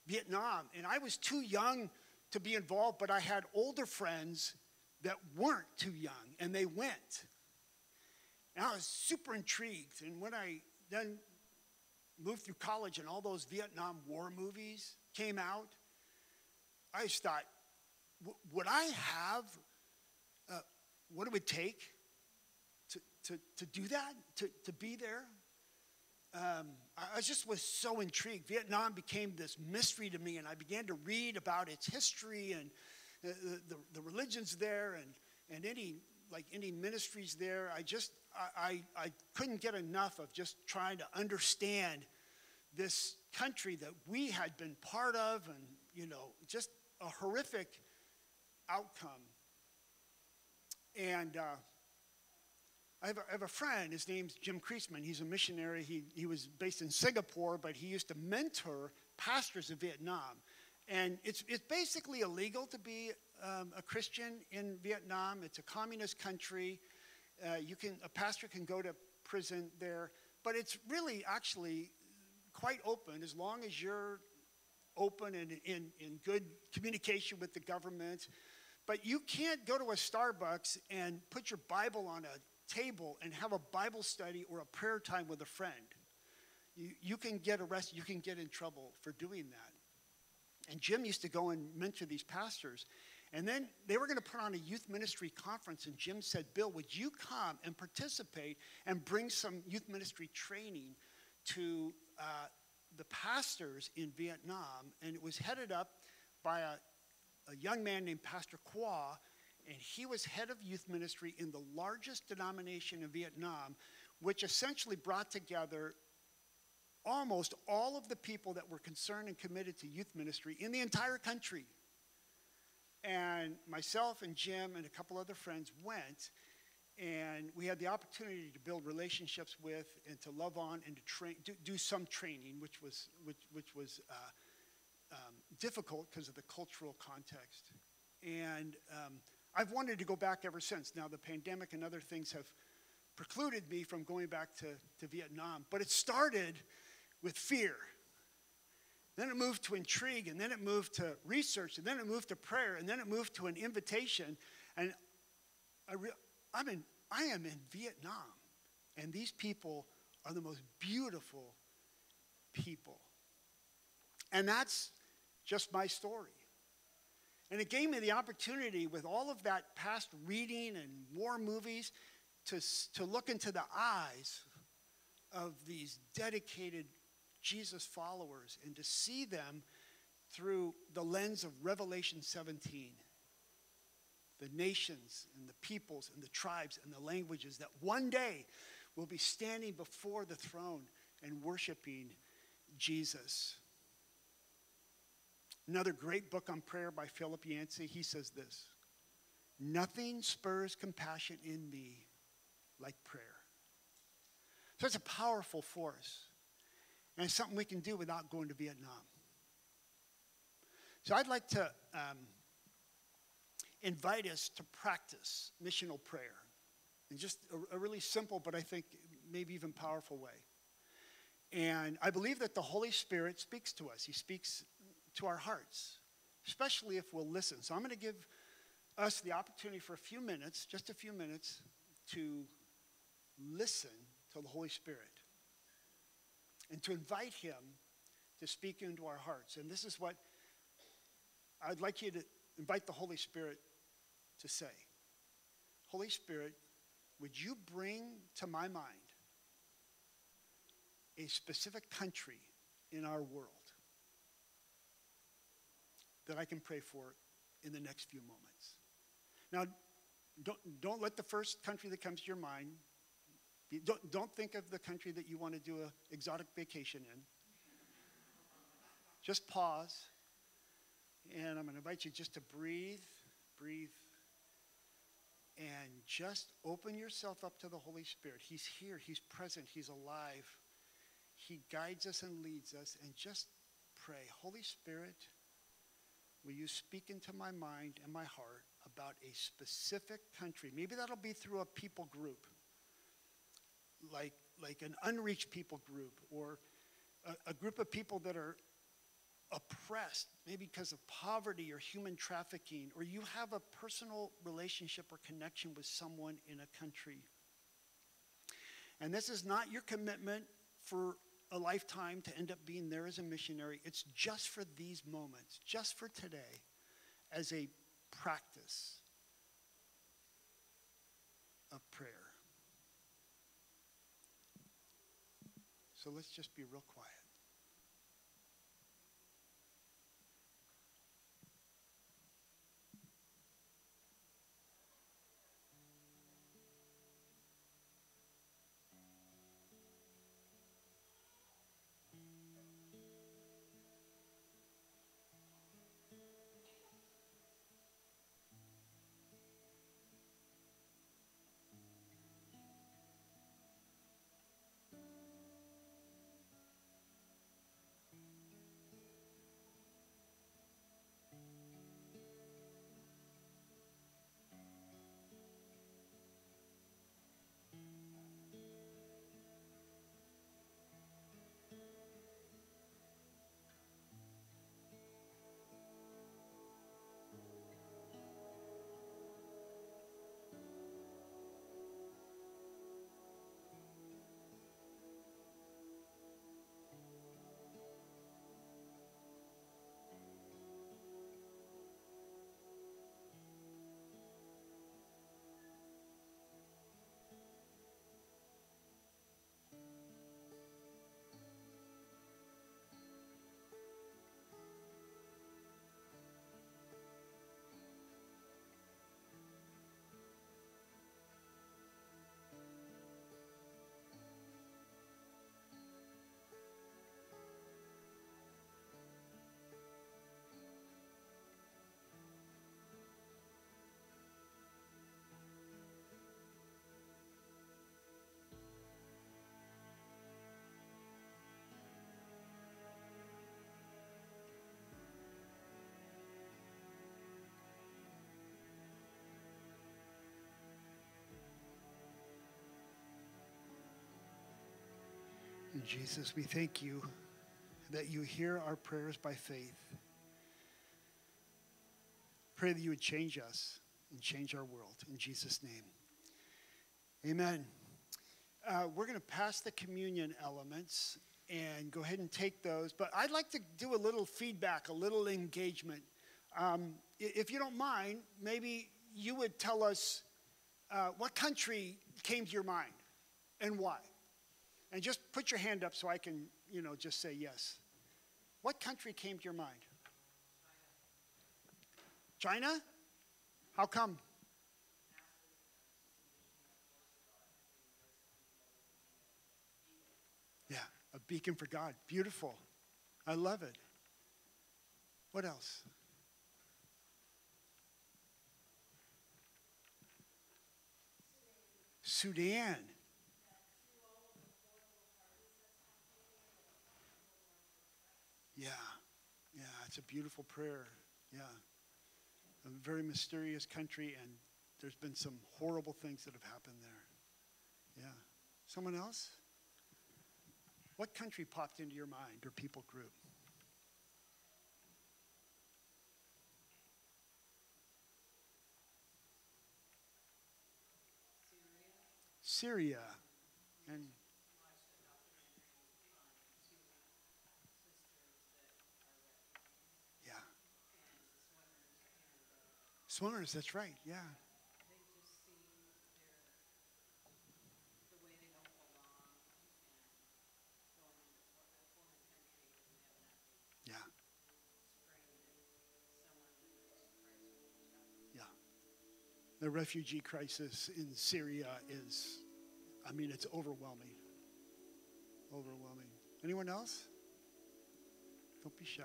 Vietnam, and I was too young to be involved, but I had older friends that weren't too young, and they went. And I was super intrigued. And when I then moved through college and all those Vietnam War movies came out, I just thought, would I have uh, what it would take to, to, to do that, to, to be there? Um, I just was so intrigued. Vietnam became this mystery to me, and I began to read about its history and the, the, the religions there and, and any like any ministries there. I just I, I, I couldn't get enough of just trying to understand this country that we had been part of and you know just a horrific outcome and uh, I, have a, I have a friend his name's jim Kriesman. he's a missionary he, he was based in singapore but he used to mentor pastors of vietnam and it's, it's basically illegal to be um, a Christian in Vietnam. It's a communist country. Uh, you can, a pastor can go to prison there, but it's really actually quite open as long as you're open and in, in good communication with the government. But you can't go to a Starbucks and put your Bible on a table and have a Bible study or a prayer time with a friend. You, you can get arrested, you can get in trouble for doing that. And Jim used to go and mentor these pastors. And then they were going to put on a youth ministry conference, and Jim said, Bill, would you come and participate and bring some youth ministry training to uh, the pastors in Vietnam? And it was headed up by a, a young man named Pastor Qua, and he was head of youth ministry in the largest denomination in Vietnam, which essentially brought together almost all of the people that were concerned and committed to youth ministry in the entire country. And myself and Jim and a couple other friends went, and we had the opportunity to build relationships with and to love on and to train, do, do some training, which was, which, which was uh, um, difficult because of the cultural context. And um, I've wanted to go back ever since. Now, the pandemic and other things have precluded me from going back to, to Vietnam, but it started with fear. Then it moved to intrigue, and then it moved to research, and then it moved to prayer, and then it moved to an invitation. And I, I'm in, I am in Vietnam, and these people are the most beautiful people. And that's just my story. And it gave me the opportunity, with all of that past reading and war movies, to, to look into the eyes of these dedicated Jesus followers and to see them through the lens of Revelation 17. The nations and the peoples and the tribes and the languages that one day will be standing before the throne and worshiping Jesus. Another great book on prayer by Philip Yancey, he says this Nothing spurs compassion in me like prayer. So it's a powerful force. And it's something we can do without going to Vietnam. So I'd like to um, invite us to practice missional prayer in just a, a really simple, but I think maybe even powerful way. And I believe that the Holy Spirit speaks to us. He speaks to our hearts, especially if we'll listen. So I'm going to give us the opportunity for a few minutes, just a few minutes, to listen to the Holy Spirit and to invite Him to speak into our hearts. And this is what I'd like you to invite the Holy Spirit to say Holy Spirit, would you bring to my mind a specific country in our world that I can pray for in the next few moments? Now, don't, don't let the first country that comes to your mind don't, don't think of the country that you want to do an exotic vacation in. Just pause. And I'm going to invite you just to breathe, breathe, and just open yourself up to the Holy Spirit. He's here, He's present, He's alive. He guides us and leads us. And just pray, Holy Spirit, will you speak into my mind and my heart about a specific country? Maybe that'll be through a people group, like, like an unreached people group, or a, a group of people that are oppressed, maybe because of poverty or human trafficking, or you have a personal relationship or connection with someone in a country. And this is not your commitment for a lifetime to end up being there as a missionary. It's just for these moments, just for today, as a practice of prayer. So let's just be real quiet. Jesus, we thank you that you hear our prayers by faith. Pray that you would change us and change our world. In Jesus' name. Amen. Uh, we're going to pass the communion elements and go ahead and take those. But I'd like to do a little feedback, a little engagement. Um, if you don't mind, maybe you would tell us uh, what country came to your mind and why. And just put your hand up so I can, you know, just say yes. What country came to your mind? China? How come? Yeah, a beacon for God. Beautiful. I love it. What else? Sudan. Yeah, it's a beautiful prayer. Yeah. A very mysterious country, and there's been some horrible things that have happened there. Yeah. Someone else? What country popped into your mind or people group? Syria. And Swimmers, that's right. Yeah. Yeah. Yeah. The refugee crisis in Syria is, I mean, it's overwhelming. Overwhelming. Anyone else? Don't be shy.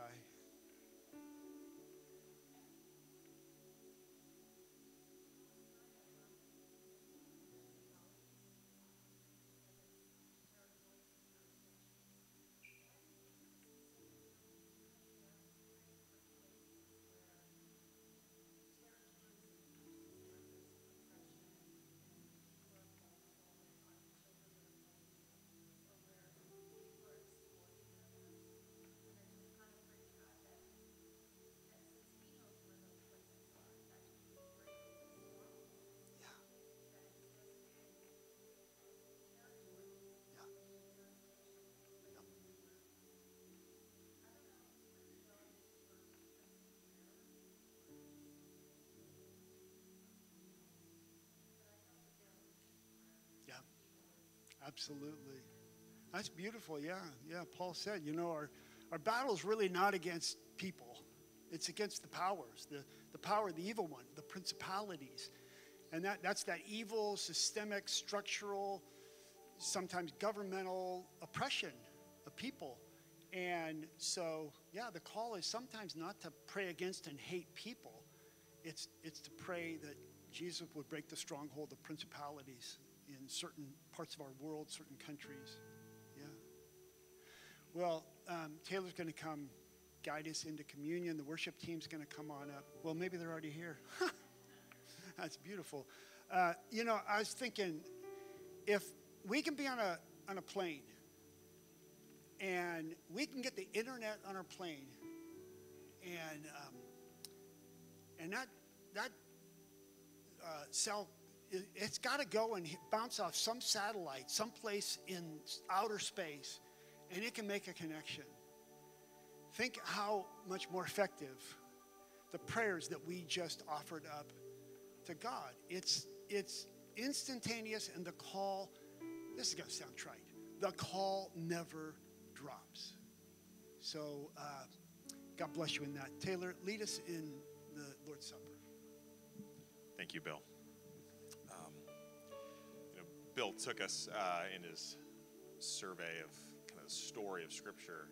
Absolutely. That's beautiful. Yeah, yeah. Paul said, you know, our, our battle is really not against people, it's against the powers, the, the power of the evil one, the principalities. And that, that's that evil, systemic, structural, sometimes governmental oppression of people. And so, yeah, the call is sometimes not to pray against and hate people. It's, it's to pray that Jesus would break the stronghold of principalities in certain parts of our world, certain countries. Yeah. Well, um, Taylor's going to come guide us into communion. The worship team's going to come on up. Well, maybe they're already here. That's beautiful. Uh, you know, I was thinking if we can be on a, on a plane and we can get the internet on our plane and, um, and that, that uh, cell it's got to go and bounce off some satellite, someplace in outer space, and it can make a connection. Think how much more effective the prayers that we just offered up to God. It's, it's instantaneous, and the call, this is going to sound trite, the call never drops. So, uh, God bless you in that. Taylor, lead us in the Lord's Supper. Thank you, Bill. Bill took us uh, in his survey of kind of the story of Scripture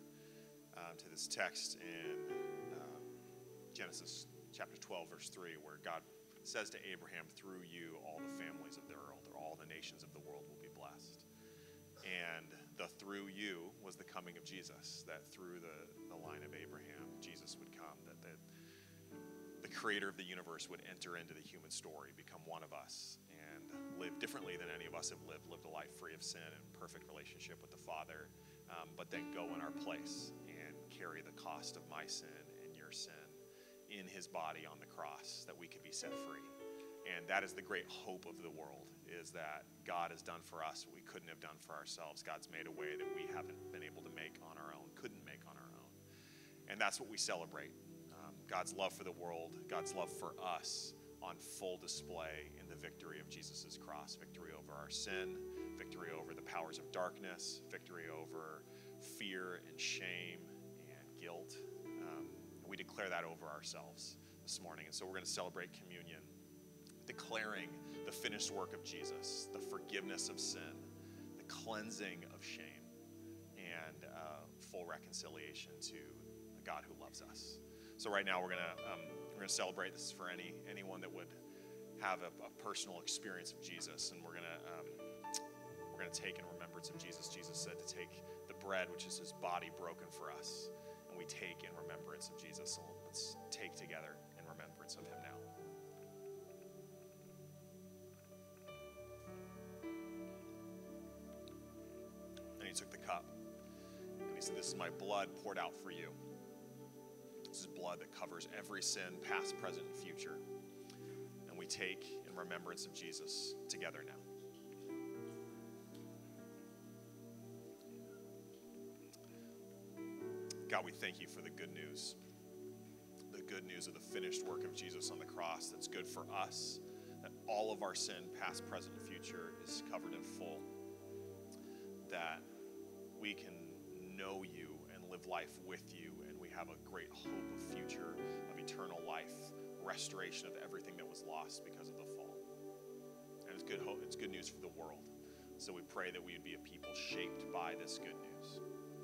uh, to this text in um, Genesis chapter 12, verse 3, where God says to Abraham, Through you, all the families of the world, or all the nations of the world will be blessed. And the through you was the coming of Jesus, that through the, the line of Abraham, Jesus would come, that the, the creator of the universe would enter into the human story, become one of us, live differently than any of us have lived, lived a life free of sin and perfect relationship with the Father, um, but then go in our place and carry the cost of my sin and your sin in his body on the cross that we could be set free. And that is the great hope of the world is that God has done for us what we couldn't have done for ourselves. God's made a way that we haven't been able to make on our own, couldn't make on our own. And that's what we celebrate. Um, God's love for the world, God's love for us on full display in victory of Jesus' cross victory over our sin, victory over the powers of darkness, victory over fear and shame and guilt. Um, and we declare that over ourselves this morning. And so we're going to celebrate communion, declaring the finished work of Jesus, the forgiveness of sin, the cleansing of shame, and uh, full reconciliation to a God who loves us. So right now we're going to um, we're going to celebrate. This is for any anyone that would have a, a personal experience of Jesus, and we're to um, we're to take in remembrance of Jesus. Jesus said to take the bread, which is His body broken for us, and we take in remembrance of Jesus. So let's take together in remembrance of Him now. And He took the cup, and He said, "This is my blood poured out for you." This is blood that covers every sin, past, present, and future. We take in remembrance of Jesus together now. God, we thank you for the good news. The good news of the finished work of Jesus on the cross that's good for us, that all of our sin, past, present, and future, is covered in full. That we can know you and live life with you and we have a great hope of future, of eternal life, restoration of everything that was lost because of the fall. And it's good hope, it's good news for the world. So we pray that we would be a people shaped by this good news.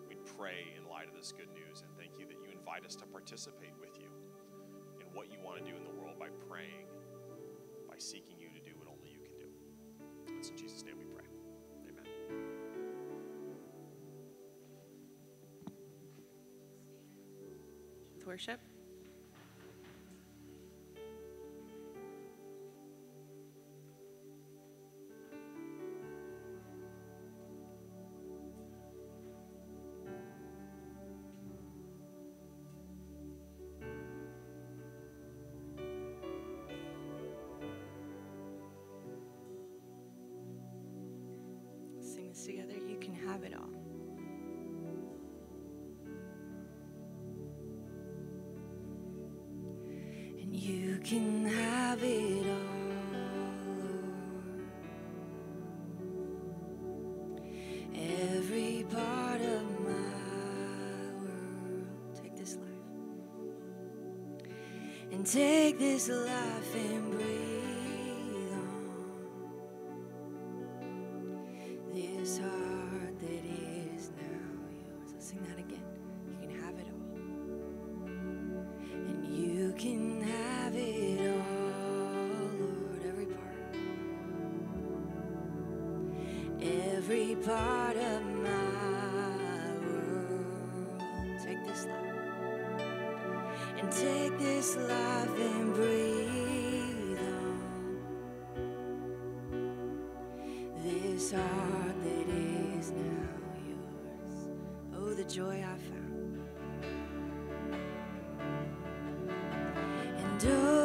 We pray in light of this good news and thank you that you invite us to participate with you in what you want to do in the world by praying, by seeking you to do what only you can do. It's in Jesus' name we pray. Amen. worship. can have it all. Every part of my world. Take this life. And take this life and breathe. every part of my world. Take this life and take this life and breathe on this heart that is now yours. Oh, the joy I found. And oh,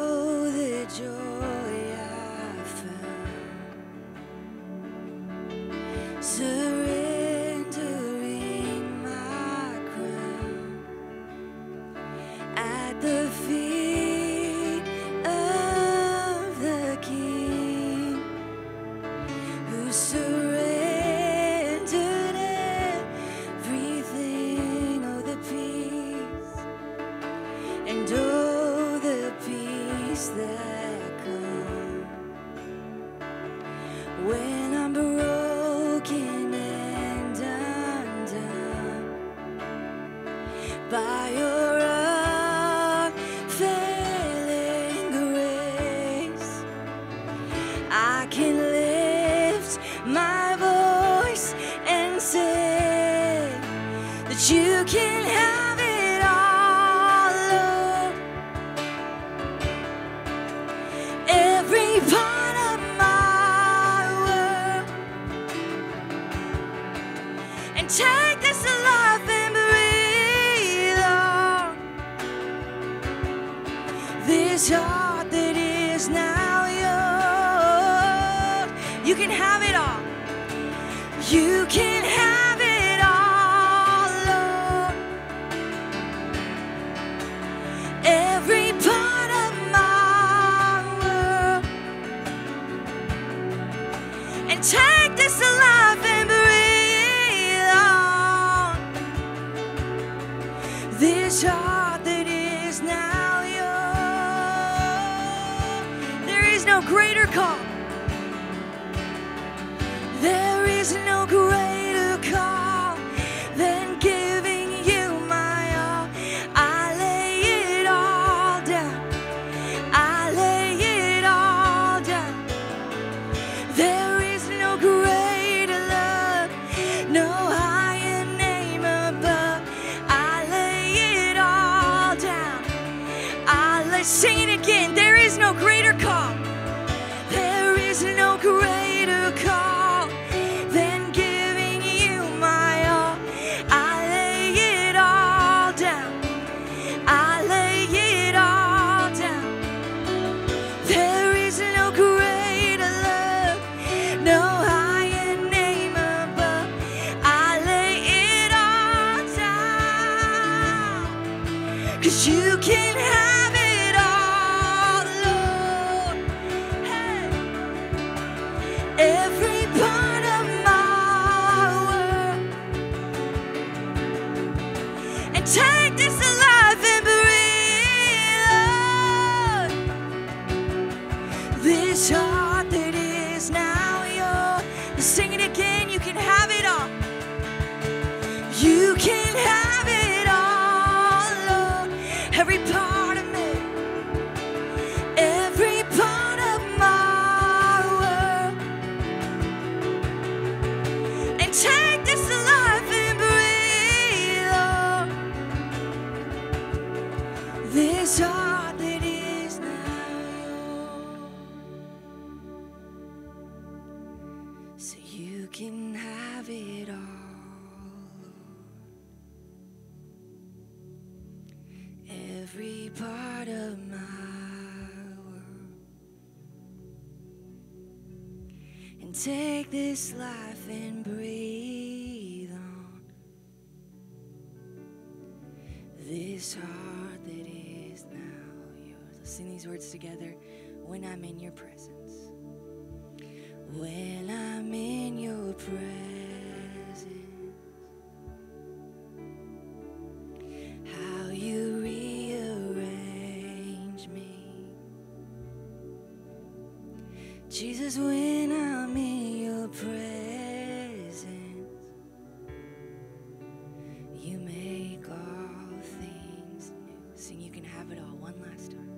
have it all one last time.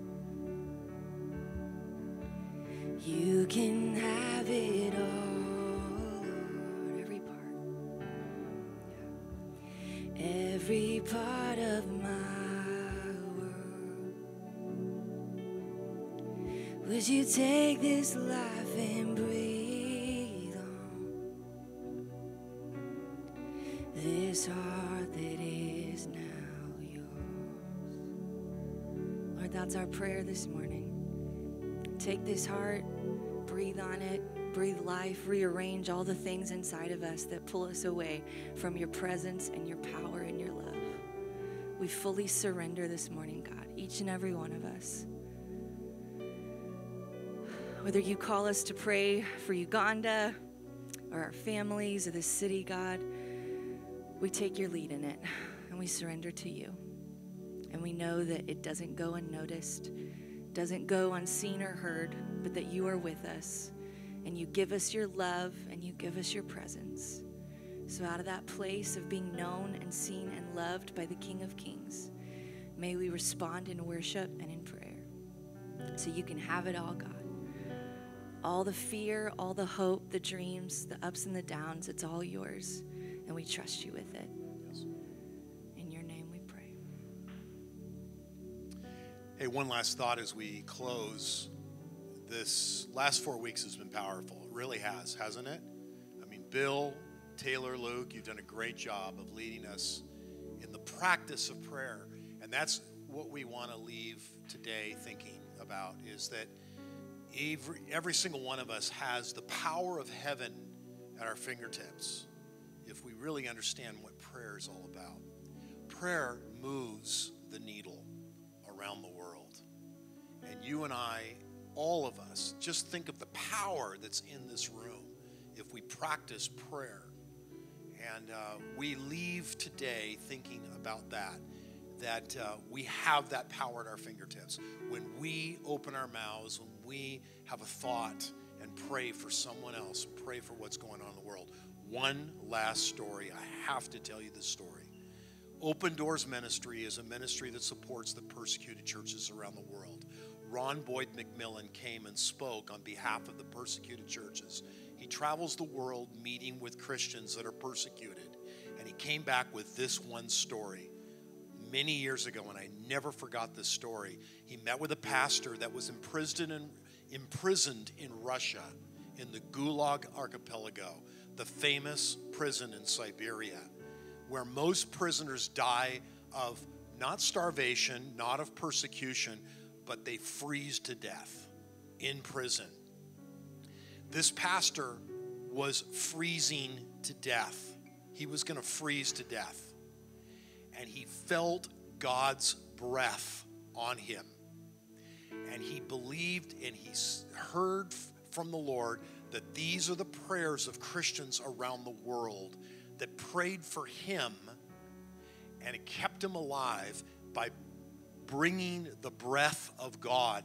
You can have it all, every part. Yeah. Every part of my world. Would you take this life and our prayer this morning. Take this heart, breathe on it, breathe life, rearrange all the things inside of us that pull us away from your presence and your power and your love. We fully surrender this morning, God, each and every one of us. Whether you call us to pray for Uganda or our families or the city, God, we take your lead in it and we surrender to you. And we know that it doesn't go unnoticed, doesn't go unseen or heard, but that you are with us and you give us your love and you give us your presence. So, out of that place of being known and seen and loved by the King of Kings, may we respond in worship and in prayer. So, you can have it all, God. All the fear, all the hope, the dreams, the ups and the downs, it's all yours. And we trust you with it. Hey, one last thought as we close. This last four weeks has been powerful. It really has, hasn't it? I mean, Bill, Taylor, Luke, you've done a great job of leading us in the practice of prayer. And that's what we want to leave today thinking about is that every, every single one of us has the power of heaven at our fingertips if we really understand what prayer is all about. Prayer moves the needle around the world. And you and I, all of us, just think of the power that's in this room if we practice prayer. And uh, we leave today thinking about that, that uh, we have that power at our fingertips. When we open our mouths, when we have a thought and pray for someone else, pray for what's going on in the world. One last story. I have to tell you this story. Open Doors Ministry is a ministry that supports the persecuted churches around the world. Ron Boyd MacMillan came and spoke on behalf of the persecuted churches. He travels the world meeting with Christians that are persecuted. And he came back with this one story many years ago, and I never forgot this story. He met with a pastor that was imprisoned in, imprisoned in Russia in the Gulag Archipelago, the famous prison in Siberia, where most prisoners die of not starvation, not of persecution, but they freeze to death in prison. This pastor was freezing to death. He was going to freeze to death. And he felt God's breath on him. And he believed and he heard from the Lord that these are the prayers of Christians around the world that prayed for him and it kept him alive by bringing the breath of God,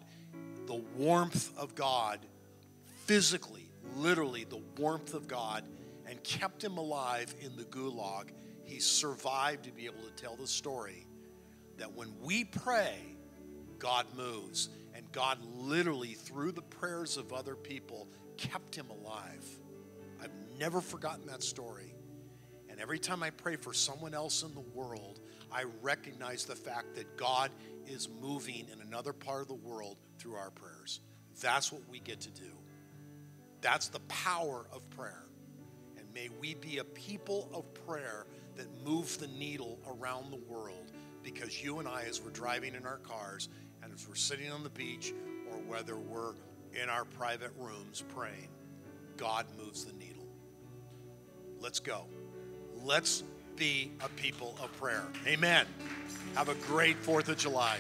the warmth of God, physically, literally, the warmth of God, and kept him alive in the gulag. He survived to be able to tell the story that when we pray, God moves. And God literally, through the prayers of other people, kept him alive. I've never forgotten that story. And every time I pray for someone else in the world, I recognize the fact that God is moving in another part of the world through our prayers. That's what we get to do. That's the power of prayer. And may we be a people of prayer that move the needle around the world because you and I, as we're driving in our cars and as we're sitting on the beach or whether we're in our private rooms praying, God moves the needle. Let's go. Let's be a people of prayer. Amen. Have a great 4th of July.